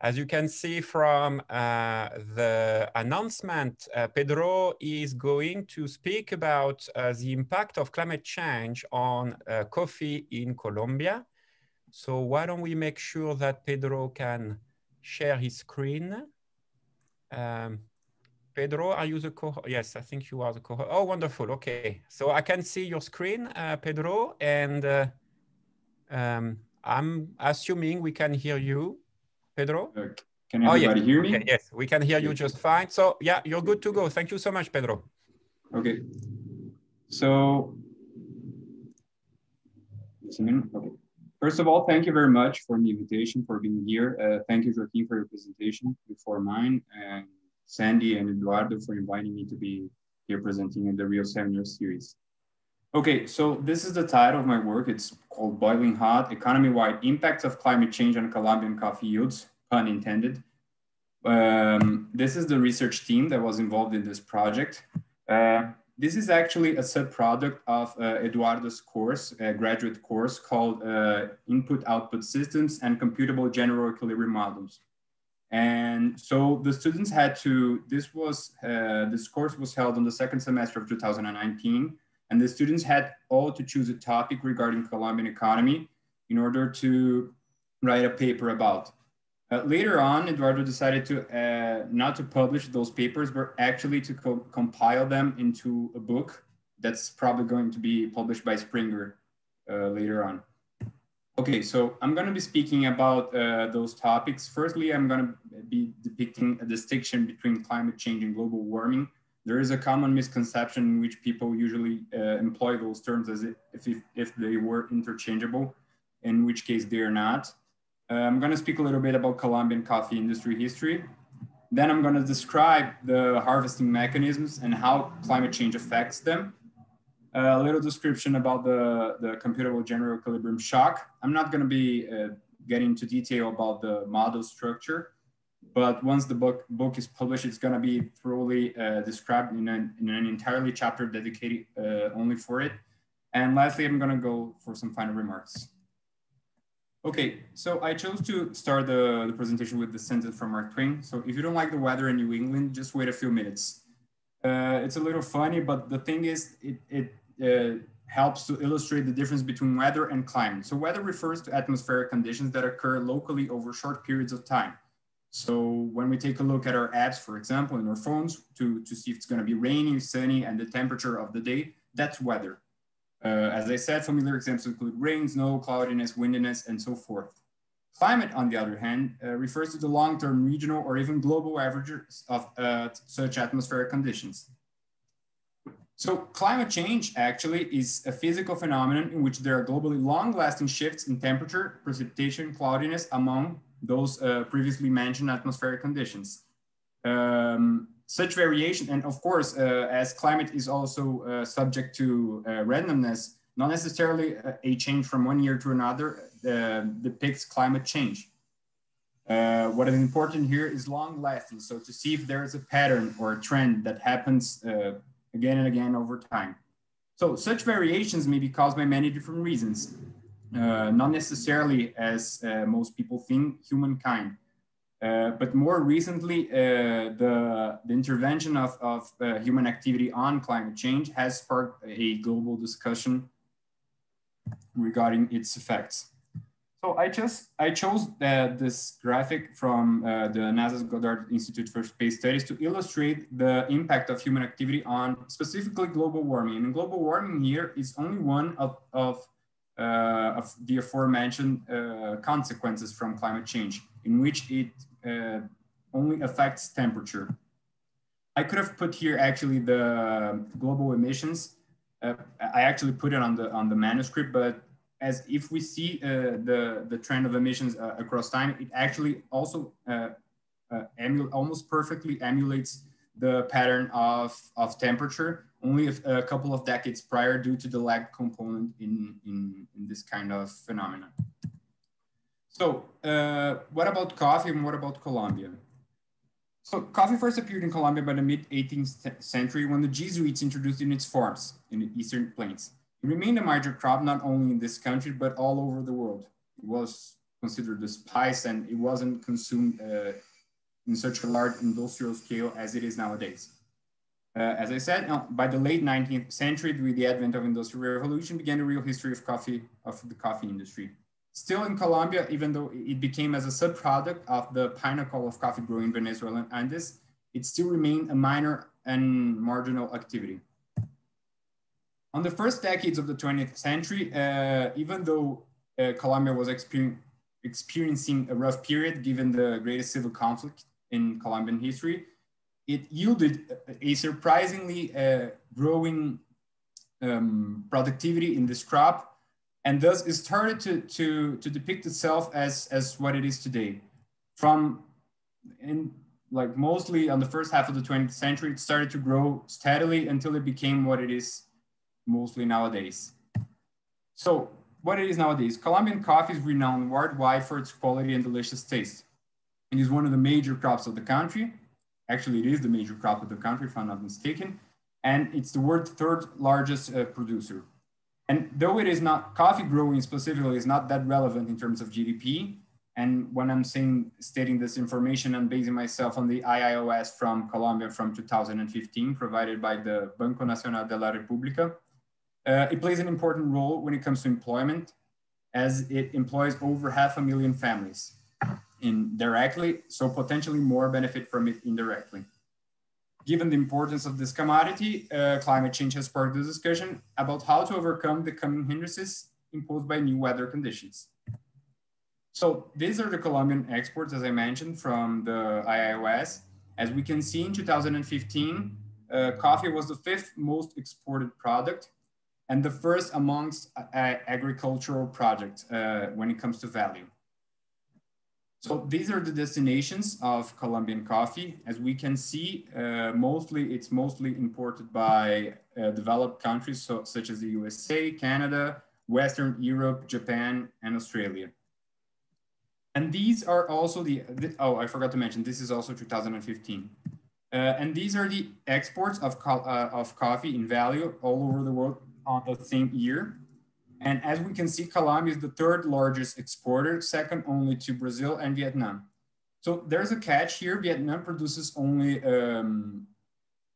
As you can see from uh, the announcement, uh, Pedro is going to speak about uh, the impact of climate change on uh, coffee in Colombia. So why don't we make sure that Pedro can share his screen. Um, Pedro, are you the co Yes, I think you are the co Oh, wonderful. Okay. So I can see your screen, uh, Pedro, and uh, um, I'm assuming we can hear you. Pedro? Uh, can everybody oh, yeah. hear me? Okay, yes, we can hear you just fine. So yeah, you're good to go. Thank you so much, Pedro. Okay. So, okay. First of all, thank you very much for the invitation, for being here. Uh, thank you, Joaquin, for your presentation before mine, and Sandy and Eduardo for inviting me to be here presenting in the REAL Seminar series. Okay, so this is the title of my work. It's called Boiling Hot, Economy-Wide Impacts of Climate Change on Colombian Coffee Yields, pun intended. Um, this is the research team that was involved in this project. Uh, this is actually a subproduct of uh, Eduardo's course, a graduate course called uh, Input-Output Systems and Computable General Equilibrium Models. And so the students had to, this was, uh, this course was held on the second semester of 2019 and the students had all to choose a topic regarding Colombian economy in order to write a paper about. Uh, later on, Eduardo decided to uh, not to publish those papers, but actually to co compile them into a book that's probably going to be published by Springer uh, later on. Okay, so I'm going to be speaking about uh, those topics. Firstly, I'm going to be depicting a distinction between climate change and global warming there is a common misconception in which people usually uh, employ those terms as if, if, if, they were interchangeable, in which case they are not. Uh, I'm gonna speak a little bit about Colombian coffee industry history. Then I'm gonna describe the harvesting mechanisms and how climate change affects them. Uh, a little description about the, the computable general equilibrium shock. I'm not gonna be uh, getting into detail about the model structure, but once the book book is published, it's going to be thoroughly uh, described in an, in an entirely chapter dedicated uh, only for it. And lastly, I'm going to go for some final remarks. Okay, so I chose to start the, the presentation with the sentence from Mark Twain. So if you don't like the weather in New England, just wait a few minutes. Uh, it's a little funny, but the thing is, it, it uh, helps to illustrate the difference between weather and climate. So weather refers to atmospheric conditions that occur locally over short periods of time. So when we take a look at our apps, for example, in our phones to, to see if it's going to be rainy, sunny, and the temperature of the day, that's weather. Uh, as I said, familiar examples include rain, snow, cloudiness, windiness, and so forth. Climate, on the other hand, uh, refers to the long-term regional or even global averages of uh, such atmospheric conditions. So climate change actually is a physical phenomenon in which there are globally long-lasting shifts in temperature, precipitation, cloudiness among those uh, previously mentioned atmospheric conditions. Um, such variation, and of course, uh, as climate is also uh, subject to uh, randomness, not necessarily a, a, change from one year to another uh, depicts climate change. Uh, what is important here is long lasting. So to see if there is a pattern or a trend that happens uh, again and again over time. So such variations may be caused by many different reasons, uh, not necessarily as uh, most people think, humankind. Uh, but more recently, uh, the, the intervention of, of human activity on climate change has sparked a global discussion regarding its effects. So I just I chose uh, this graphic from uh, the NASA's Goddard Institute for Space Studies to illustrate the impact of human activity on specifically global warming. And global warming here is only one of, of, of the aforementioned uh, consequences from climate change, in which it uh, only affects temperature. I could have put here actually the global emissions. Uh, I actually put it on the on the manuscript, but as if we see uh, the, the trend of emissions uh, across time, it actually also uh, uh almost perfectly emulates the pattern of, of temperature only a, couple of decades prior due to the lag component in, in, in this kind of phenomenon. So uh, what about coffee and what about Colombia? So coffee first appeared in Colombia by the mid 18th century when the Jesuits introduced it in its farms in the eastern plains. It remained a major crop not only in this country, but all over the world. It was considered a spice and it wasn't consumed uh, in such a large industrial scale as it is nowadays. Uh, as I said, by the late 19th century, with the advent of industrial revolution, began the real history of coffee, of the coffee industry. Still in Colombia, even though it became as a subproduct of the pinnacle of coffee growing in Venezuela and Andes, it still remained a minor and marginal activity. On the first decades of the 20th century, uh, even though uh, Colombia was experiencing a rough period given the greatest civil conflict in Colombian history, it yielded a surprisingly uh, growing um, productivity in this crop, and thus it started to, to, to depict itself as, as what it is today. From in like mostly on the first half of the 20th century, it started to grow steadily until it became what it is mostly nowadays. So what it is nowadays, Colombian coffee is renowned worldwide for its quality and delicious taste. It is one of the major crops of the country. Actually, it is the major crop of the country, if I'm not mistaken. And it's the world's third largest uh, producer. And though it is not, coffee growing specifically is not that relevant in terms of GDP. And when I'm saying, stating this information, I'm basing myself on the IIOS from Colombia from 2015, provided by the Banco Nacional de la República. Uh, it plays an important role when it comes to employment as it employs over half a million families indirectly, so potentially more benefit from it indirectly. Given the importance of this commodity, uh, climate change has sparked the discussion about how to overcome the coming hindrances imposed by new weather conditions. So these are the Colombian exports, as I mentioned, from the IIOS. As we can see in 2015, uh, coffee was the fifth most exported product and the first amongst uh, agricultural projects uh, when it comes to value. So these are the destinations of Colombian coffee. As we can see, uh, mostly it's mostly imported by uh, developed countries so, such as the USA, Canada, Western Europe, Japan, and Australia. And these are also the, the oh, I forgot to mention, this is also 2015. Uh, and these are the exports of, co uh, of coffee in value all over the world on the same year. And as we can see, Colombia is the third largest exporter, second only to Brazil and Vietnam. So there's a catch here. Vietnam produces only um,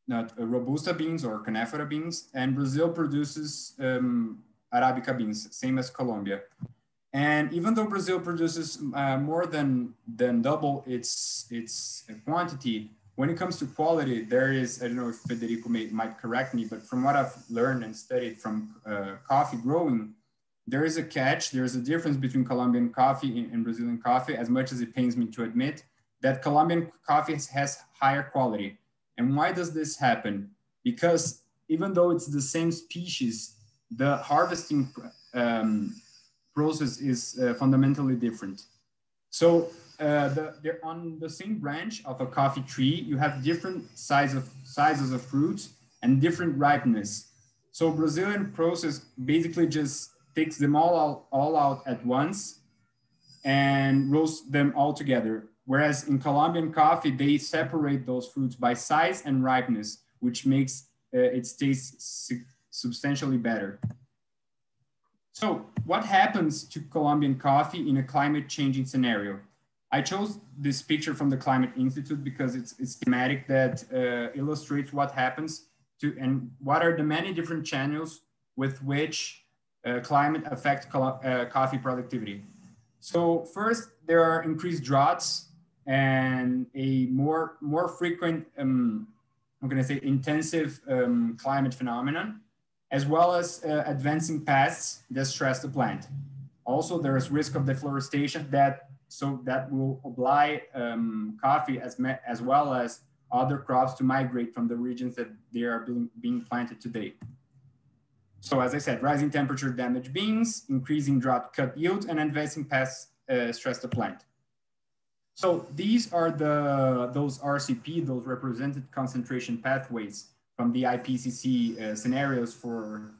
not uh, Robusta beans or Canephora beans, and Brazil produces um, Arabica beans, same as Colombia. And even though Brazil produces uh, more than, than double its, its quantity, when it comes to quality, there is, I don't know if Federico may, might correct me, but from what I've learned and studied from uh, coffee growing, there is a catch. There is a difference between Colombian coffee and, Brazilian coffee, as much as it pains me to admit that Colombian coffee has higher quality. And why does this happen? Because even though it's the same species, the harvesting um, process is uh, fundamentally different. So uh, the, on the same branch of a coffee tree, you have different size of, sizes of fruits and different ripeness. So Brazilian process basically just takes them all out, all out at once and roast them all together. Whereas in Colombian coffee, they separate those fruits by size and ripeness, which makes uh, its taste substantially better. So what happens to Colombian coffee in a climate changing scenario? I chose this picture from the Climate Institute because it's, it's thematic that uh, illustrates what happens to and what are the many different channels with which uh, climate affects uh, coffee productivity. So first, there are increased droughts and a more, more frequent, um, I'm gonna say intensive um, climate phenomenon, as well as uh, advancing pests that stress the plant. Also, there is risk of deforestation that so that will oblige um, coffee as, as well as other crops to migrate from the regions that they are being, being planted today. So as I said, rising temperature damage beans, increasing drought cut yields, and advancing pests uh, stress the plant. So these are the those RCP, those represented concentration pathways from the IPCC uh, scenarios for,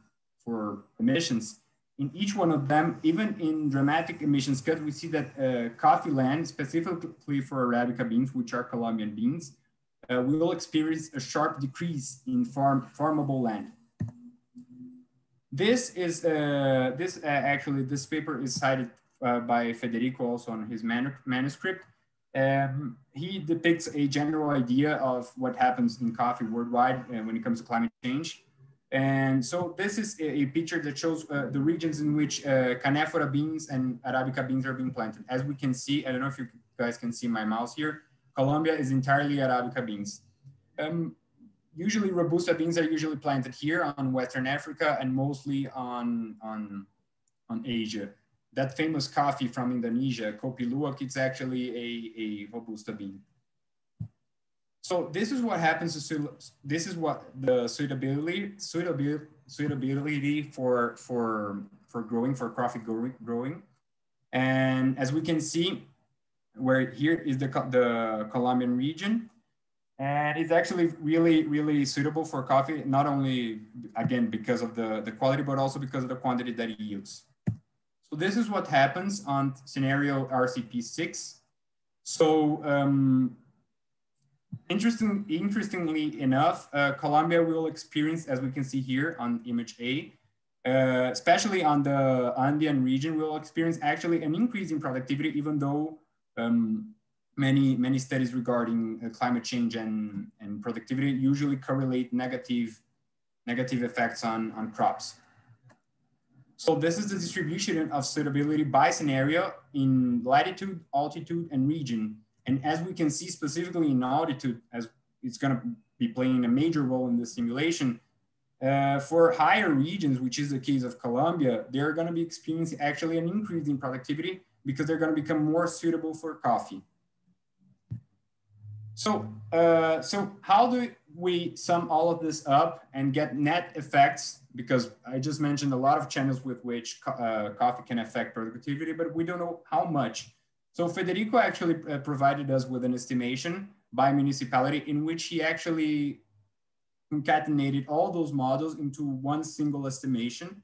for emissions in each one of them, even in dramatic emissions cut, we see that uh, coffee land, specifically for Arabica beans, which are Colombian beans, uh, will experience a sharp decrease in farm, farmable land. This is, uh, this uh, actually, this paper is cited uh, by Federico also on his manuscript. Um, he depicts a general idea of what happens in coffee worldwide uh, when it comes to climate change. And so this is a, a picture that shows uh, the regions in which uh, Canephora beans and Arabica beans are being planted. As we can see, I don't know if you guys can see my mouse here, Colombia is entirely Arabica beans. Um, usually Robusta beans are usually planted here on Western Africa and mostly on, on, on Asia. That famous coffee from Indonesia, Kopi Luwak, it's actually a, a Robusta bean. So this is what happens to this is what the suitability suitability suitability for for for growing for coffee growing, and as we can see, where here is the the Colombian region, and it's actually really really suitable for coffee. Not only again because of the the quality, but also because of the quantity that it yields. So this is what happens on scenario RCP six. So um, Interesting, interestingly enough, uh, Colombia will experience, as we can see here on image A, uh, especially on the Andean region, will experience actually an increase in productivity, even though um, many, many studies regarding uh, climate change and, and productivity usually correlate negative, negative effects on, on crops. So this is the distribution of suitability by scenario in latitude, altitude, and region and as we can see specifically in altitude, as it's going to be playing a major role in the simulation, uh, for higher regions, which is the case of Colombia, they're going to be experiencing actually an increase in productivity because they're going to become more suitable for coffee. So, uh, so how do we sum all of this up and get net effects? Because I just mentioned a lot of channels with which co uh, coffee can affect productivity, but we don't know how much. So Federico actually uh, provided us with an estimation by municipality in which he actually concatenated all those models into one single estimation.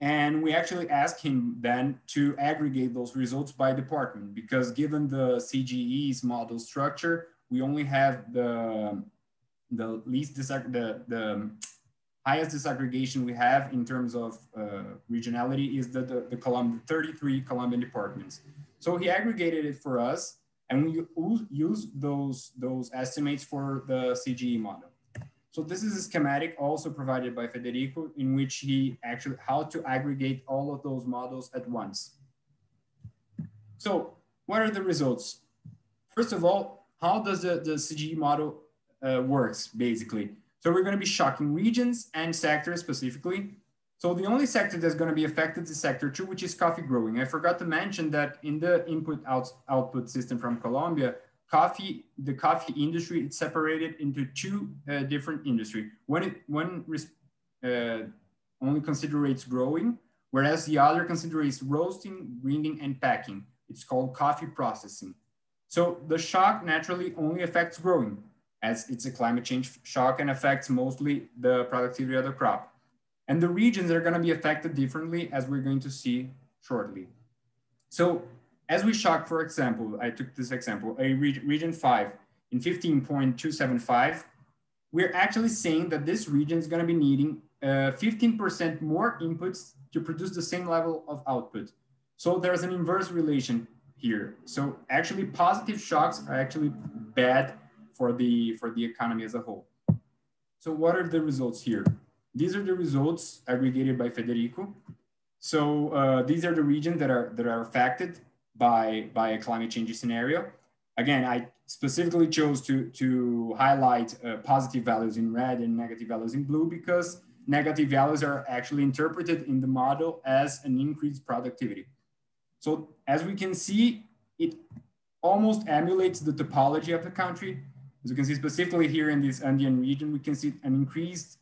And we actually asked him then to aggregate those results by department because given the CGE's model structure, we only have the, the least, the, the highest disaggregation we have in terms of uh, regionality is the, the, the Colombian, 33 Colombian departments. So he aggregated it for us and we use those, those estimates for the CGE model. So this is a schematic also provided by Federico in which he actually, how to aggregate all of those models at once. So what are the results? First of all, how does the, the CGE model uh, works basically? So we're gonna be shocking regions and sectors specifically so the only sector that's going to be affected is sector two, which is coffee growing. I forgot to mention that in the input out, output system from Colombia, coffee, the coffee industry, it's separated into two uh, different industry. One, one uh, only considers growing, whereas the other considers roasting, grinding, and packing. It's called coffee processing. So the shock naturally only affects growing as it's a climate change shock and affects mostly the productivity of the crop. And the regions are gonna be affected differently as we're going to see shortly. So as we shock, for example, I took this example, a re region five in 15.275, we're actually saying that this region is gonna be needing 15% uh, more inputs to produce the same level of output. So there's an inverse relation here. So actually positive shocks are actually bad for the, for the economy as a whole. So what are the results here? These are the results aggregated by Federico. So uh, these are the regions that are, that are affected by, by a climate change scenario. Again, I specifically chose to, to highlight uh, positive values in red and negative values in blue because negative values are actually interpreted in the model as an increased productivity. So as we can see, it almost emulates the topology of the country. As you can see specifically here in this Andean region, we can see an increased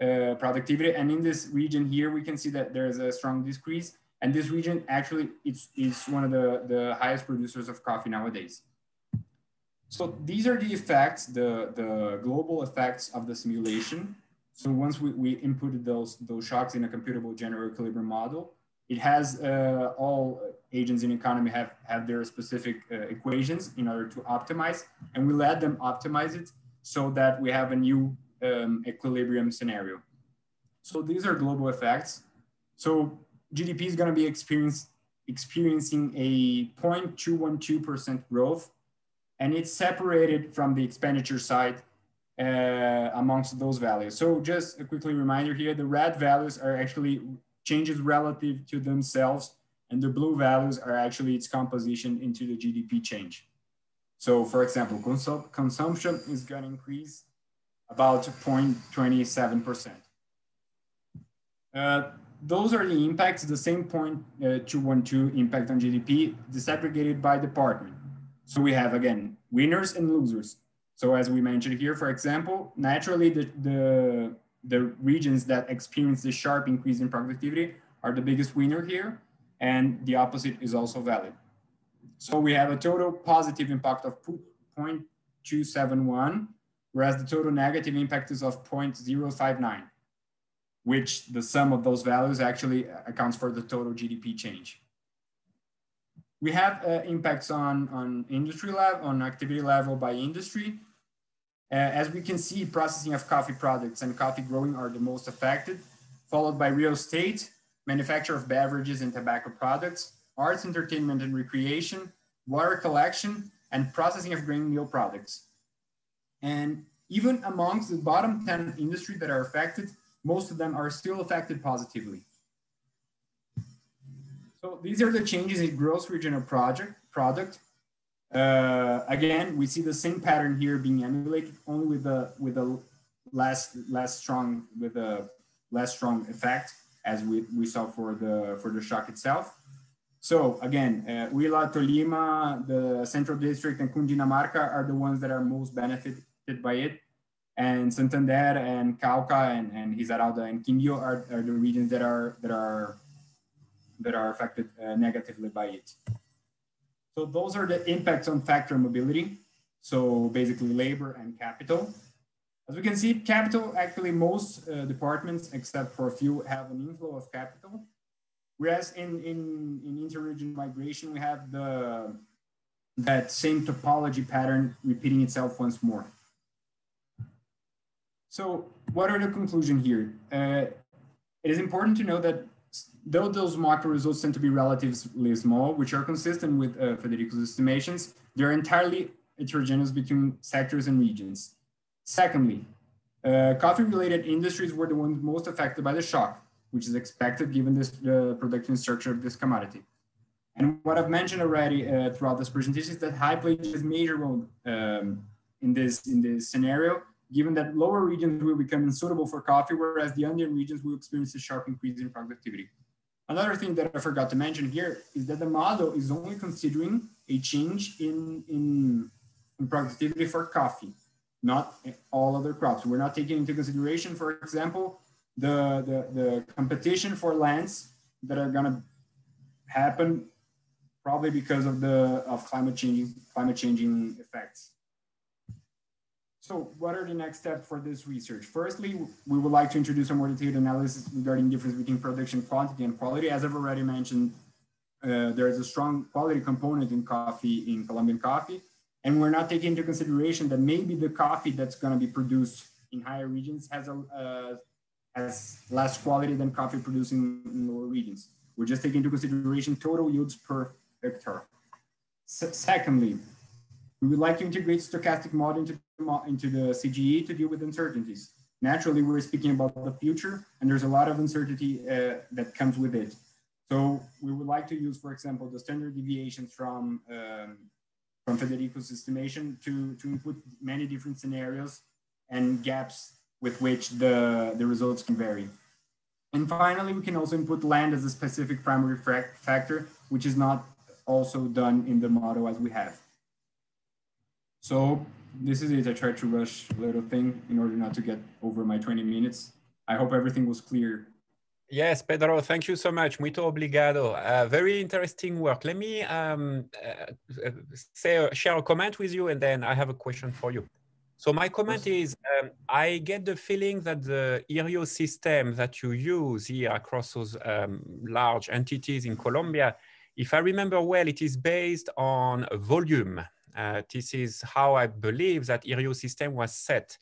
uh, productivity. And in this region here, we can see that there's a strong decrease. And this region actually it's, it's one of the, the highest producers of coffee nowadays. So these are the effects, the, the global effects of the simulation. So once we, we inputted those, those shocks in a computable general equilibrium model, it has uh, all agents in economy have, have their specific uh, equations in order to optimize, and we let them optimize it so that we have a new um, equilibrium scenario. So these are global effects. So GDP is going to be experiencing a 0.212% growth, and it's separated from the expenditure side uh, amongst those values. So just a quickly reminder here, the red values are actually changes relative to themselves and the blue values are actually its composition into the GDP change. So for example, consum consumption is gonna increase about 0.27%. Uh, those are the impacts, the same 0.212 uh, impact on GDP disaggregated by department. So we have again, winners and losers. So as we mentioned here, for example, naturally the, the the regions that experience the sharp increase in productivity are the biggest winner here, and the opposite is also valid. So we have a total positive impact of 0.271, whereas the total negative impact is of 0.059, which the sum of those values actually accounts for the total GDP change. We have uh, impacts on, on industry level, on activity level by industry, uh, Uh, as we can see, processing of coffee products and coffee growing are the most affected, followed by real estate, manufacture of beverages and tobacco products, arts, entertainment and recreation, water collection, and processing of grain meal products. And even amongst the bottom 10 industries that are affected, most of them are still affected positively. So these are the changes in gross regional project, product uh, again, we see the same pattern here being emulated only with the with a less less strong with a less strong effect as we, we saw for the for the shock itself. So again, uh, Huila, Tolima, the Central District, and Cundinamarca are the ones that are most benefited by it. And Santander and Cauca and, and Risaralda and Quindío are, are the regions that are that are that are affected uh, negatively by it. So those are the impacts on factor mobility. So basically labor and capital. As we can see, capital, actually most uh, departments, except for a few, have an inflow of capital. Whereas in, in, in interregion migration, we have the, that same topology pattern repeating itself once more. So what are the conclusion here? Uh, it is important to know that though those macro results tend to be relatively small, which are consistent with uh, Federico's estimations, they're entirely heterogeneous between sectors and regions. Secondly, uh, coffee-related industries were the ones most affected by the shock, which is expected given this, the production structure of this commodity. And what I've mentioned already uh, throughout this presentation is that high plays a major role um, in this in this scenario, given that lower regions will become unsuitable for coffee, whereas the Andean regions will experience a sharp increase in productivity. Another thing that I forgot to mention here is that the model is only considering a change in, in in productivity for coffee, not all other crops. We're not taking into consideration, for example, the, the, the competition for lands that are gonna happen probably because of the of climate changing climate changing effects. So what are the next steps for this research? Firstly, we would like to introduce a more detailed analysis regarding difference between production quantity and quality. As I've already mentioned, uh, there is a strong quality component in coffee, in Colombian coffee. And we're not taking into consideration that maybe the coffee that's gonna be produced in higher regions has, a, uh, has less quality than coffee produced in, in lower regions. We're just taking into consideration total yields per hectare. S secondly, we would like to integrate stochastic model into, into the CGE to deal with uncertainties. Naturally, we're speaking about the future, and there's a lot of uncertainty uh, that comes with it. So we would like to use, for example, the standard deviations from, um, from Federico's estimation to, to input many different scenarios and gaps with which the, the results can vary. And finally, we can also input land as a specific primary factor, which is not also done in the model as we have. So this is it. I tried to rush a little thing in order not to get over my 20 minutes. I hope everything was clear. Yes, Pedro, thank you so much. Muito obrigado. Uh, very interesting work. Let me um, uh, say, uh, share a comment with you and then I have a question for you. So my comment is, um, I get the feeling that the IRIO system that you use here across those um, large entities in Colombia, if I remember well, it is based on volume. Uh, this is how I believe that IRIO system was set.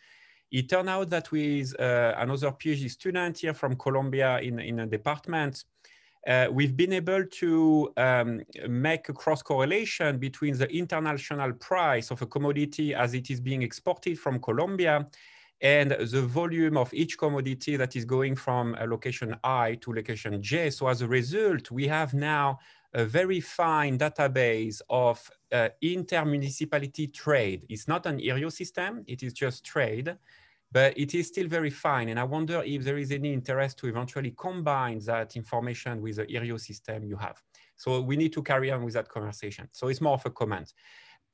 It turned out that with uh, another PhD student here from Colombia in, in a department, uh, we've been able to um, make a cross correlation between the international price of a commodity as it is being exported from Colombia and the volume of each commodity that is going from location I to location J. So as a result, we have now a very fine database of uh, inter-municipality trade. It's not an IRIO system, it is just trade but it is still very fine. And I wonder if there is any interest to eventually combine that information with the IRIO system you have. So we need to carry on with that conversation. So it's more of a comment.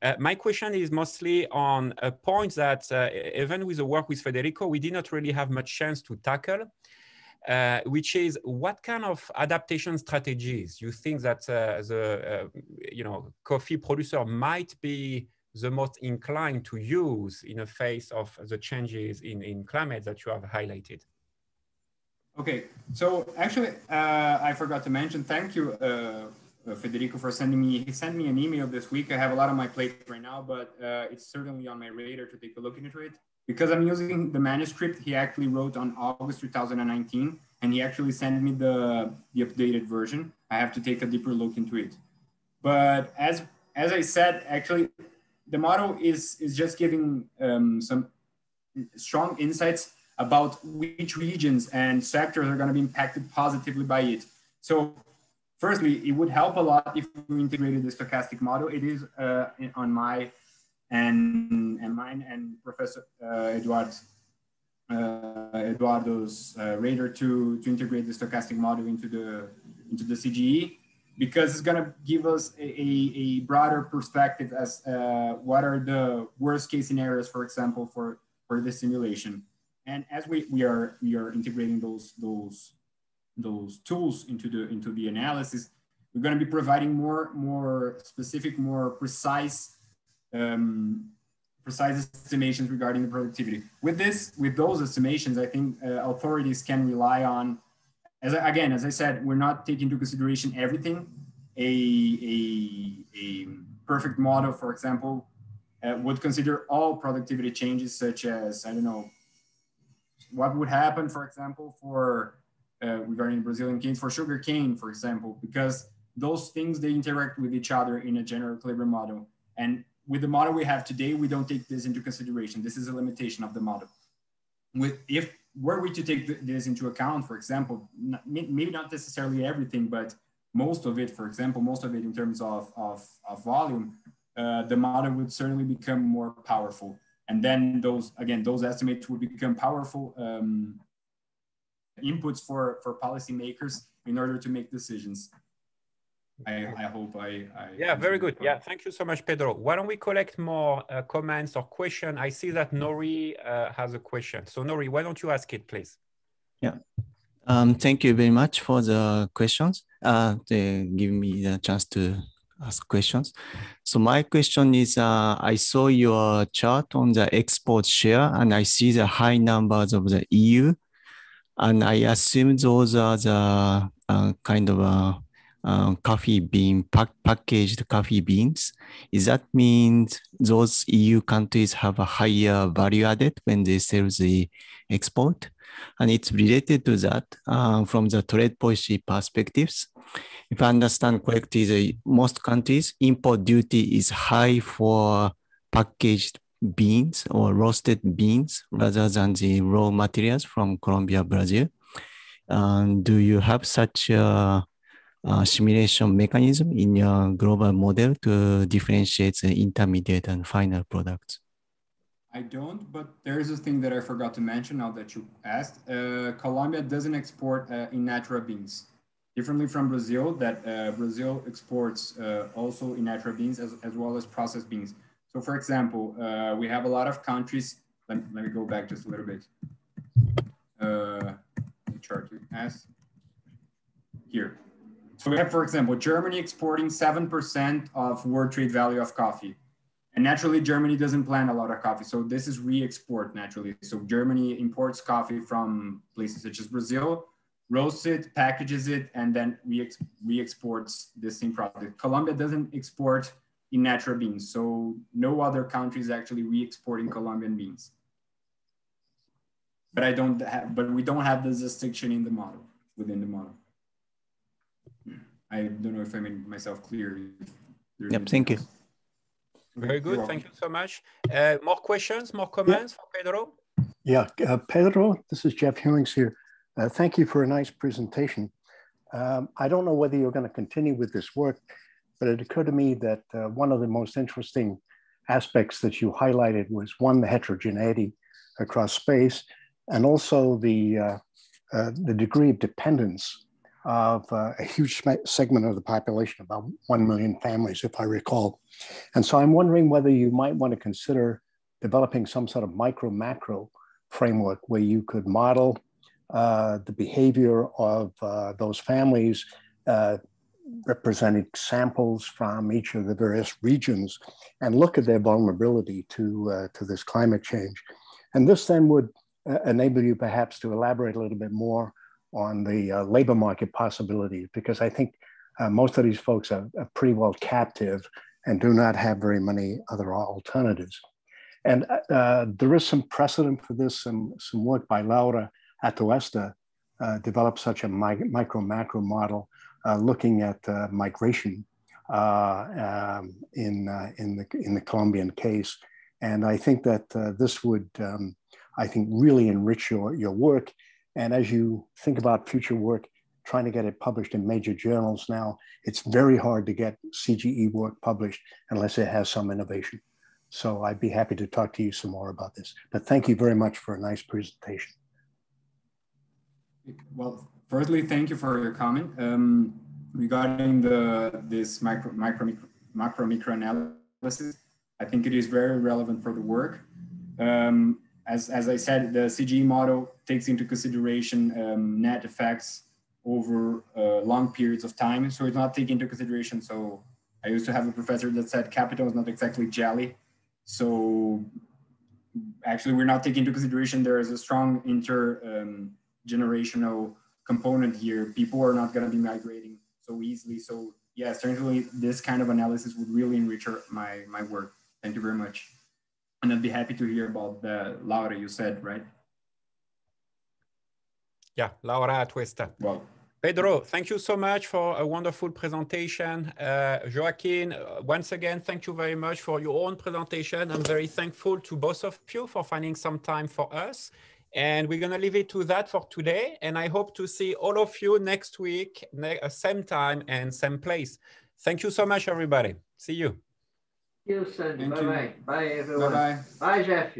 Uh, my question is mostly on a point that uh, even with the work with Federico, we did not really have much chance to tackle, uh, which is what kind of adaptation strategies you think that uh, the uh, you know coffee producer might be the most inclined to use in the face of the changes in, in climate that you have highlighted? Okay, so actually, uh, I forgot to mention, thank you, uh, uh, Federico, for sending me, he sent me an email this week. I have a lot on my plate right now, but it's certainly on my radar to take a look into it. Because I'm using the manuscript he actually wrote on August 2019, and he actually sent me the, the updated version. I have to take a deeper look into it. But as, as I said, actually, the model is is just giving um, some strong insights about which regions and sectors are going to be impacted positively by it. So firstly, it would help a lot if we integrated the stochastic model. It is uh, on my and, and mine and Professor uh, uh, Eduardo's uh, radar to, to integrate the stochastic model into the, into the CGE because it's going to give us a, a, broader perspective as uh, what are the worst case scenarios, for example, for, for this simulation. And as we, we are we are integrating those those those tools into the into the analysis, we're going to be providing more more specific, more precise um, precise estimations regarding the productivity. With this, with those estimations, I think uh, authorities can rely on as I, again, as I said, we're not taking into consideration everything. A, a, a perfect model, for example, uh, would consider all productivity changes, such as, I don't know, what would happen, for example, for uh, regarding Brazilian canes, for sugar cane, for example, because those things, they interact with each other in a general equilibrium model. And with the model we have today, we don't take this into consideration. This is a limitation of the model. With if were we to take this into account, for example, maybe not necessarily everything, but most of it, for example, most of it in terms of, of, of volume, uh, the model would certainly become more powerful. And then those, again, those estimates would become powerful um, inputs for, for policymakers in order to make decisions. I, I hope I, I yeah very good. yeah thank you so much pedro. Why don't we collect more uh, comments or question? I see that nori uh, has a question. So nori why don't you ask it please? Yeah. Um, thank you very much for the questions. Uh to give me the chance to ask questions. So my question is uh, i saw your chart on the export share and i see the high numbers of the eu and i assume those are the uh, kind of uh, uh, coffee bean pack, packaged coffee beans. Is that means those EU countries have a higher value added when they sell the export? And it's related to that uh, from the trade policy perspectives. If I understand correctly, the most countries import duty is high for packaged beans or roasted beans rather than the raw materials from Colombia, Brazil. Um, do you have such a uh, simulation mechanism in your global model to differentiate the intermediate and final products? I don't, but there's a thing that I forgot to mention now that you asked. Uh, Colombia doesn't export uh, in natura beans, differently from Brazil, that uh, Brazil exports uh, also in natura beans as, as well as processed beans. So for example, uh, we have a lot of countries, let, let me go back just a little bit. Uh, chart you asked. Here, so we have, for example, Germany exporting 7% of world trade value of coffee. And naturally, Germany doesn't plant a lot of coffee. So this is re-export naturally. So Germany imports coffee from places such as Brazil, roasts it, packages it, and then re-exports the same product. Colombia doesn't export in natural beans. So no other country is actually re-exporting Colombian beans. But I don't have, but we don't have this distinction in the model, within the model. I don't know if I made myself clear. Yep, thank you. Very good. Thank you so much. Uh, more questions, more comments yeah. for Pedro? Yeah, uh, Pedro, this is Jeff Hewings here. Uh, thank you for a nice presentation. Um, I don't know whether you're going to continue with this work, but it occurred to me that uh, one of the most interesting aspects that you highlighted was one, the heterogeneity across space, and also the, uh, uh, the degree of dependence of uh, a huge segment of the population, about 1 million families, if I recall. And so I'm wondering whether you might want to consider developing some sort of micro macro framework where you could model uh, the behavior of uh, those families, uh, representing samples from each of the various regions, and look at their vulnerability to, uh, to this climate change. And this then would uh, enable you perhaps to elaborate a little bit more on the uh, labor market possibilities because I think uh, most of these folks are, are, pretty well captive and do not have very many other alternatives. And uh, uh there is some precedent for this, some, some work by Laura Atuesta uh, developed such a mi micro macro model uh, looking at migration um, in, in, the, in the Colombian case. And I think that this would, um, I think, really enrich your, your work and as you think about future work, trying to get it published in major journals now, it's very hard to get CGE work published unless it has some innovation. So I'd be happy to talk to you some more about this. But thank you very much for a nice presentation. Well, firstly, thank you for your comment. Um, regarding the this micro, micro, micro, macro, micro analysis, I think it is very relevant for the work. Um, as, as I said, the CGE model takes into consideration um, net effects over uh, long periods of time. So it's not taken into consideration. So I used to have a professor that said capital is not exactly jelly. So actually we're not taking into consideration there is a strong intergenerational um, component here. People are not going to be migrating so easily. So yeah, certainly this kind of analysis would really enrich my, my work. Thank you very much. And I'd be happy to hear about the Laura you said, right? Yeah, Laura Atuesta. Well, Pedro, thank you so much for a wonderful presentation. Uh, Joaquin, uh, once again, thank you very much for your own presentation. I'm very thankful to both of you for finding some time for us. And we're going to leave it to that for today. And I hope to see all of you next week, ne uh, same time and same place. Thank you so much, everybody. See you you, Sandy. Bye-bye. Bye, everyone. Bye-bye. Bye, Jeff.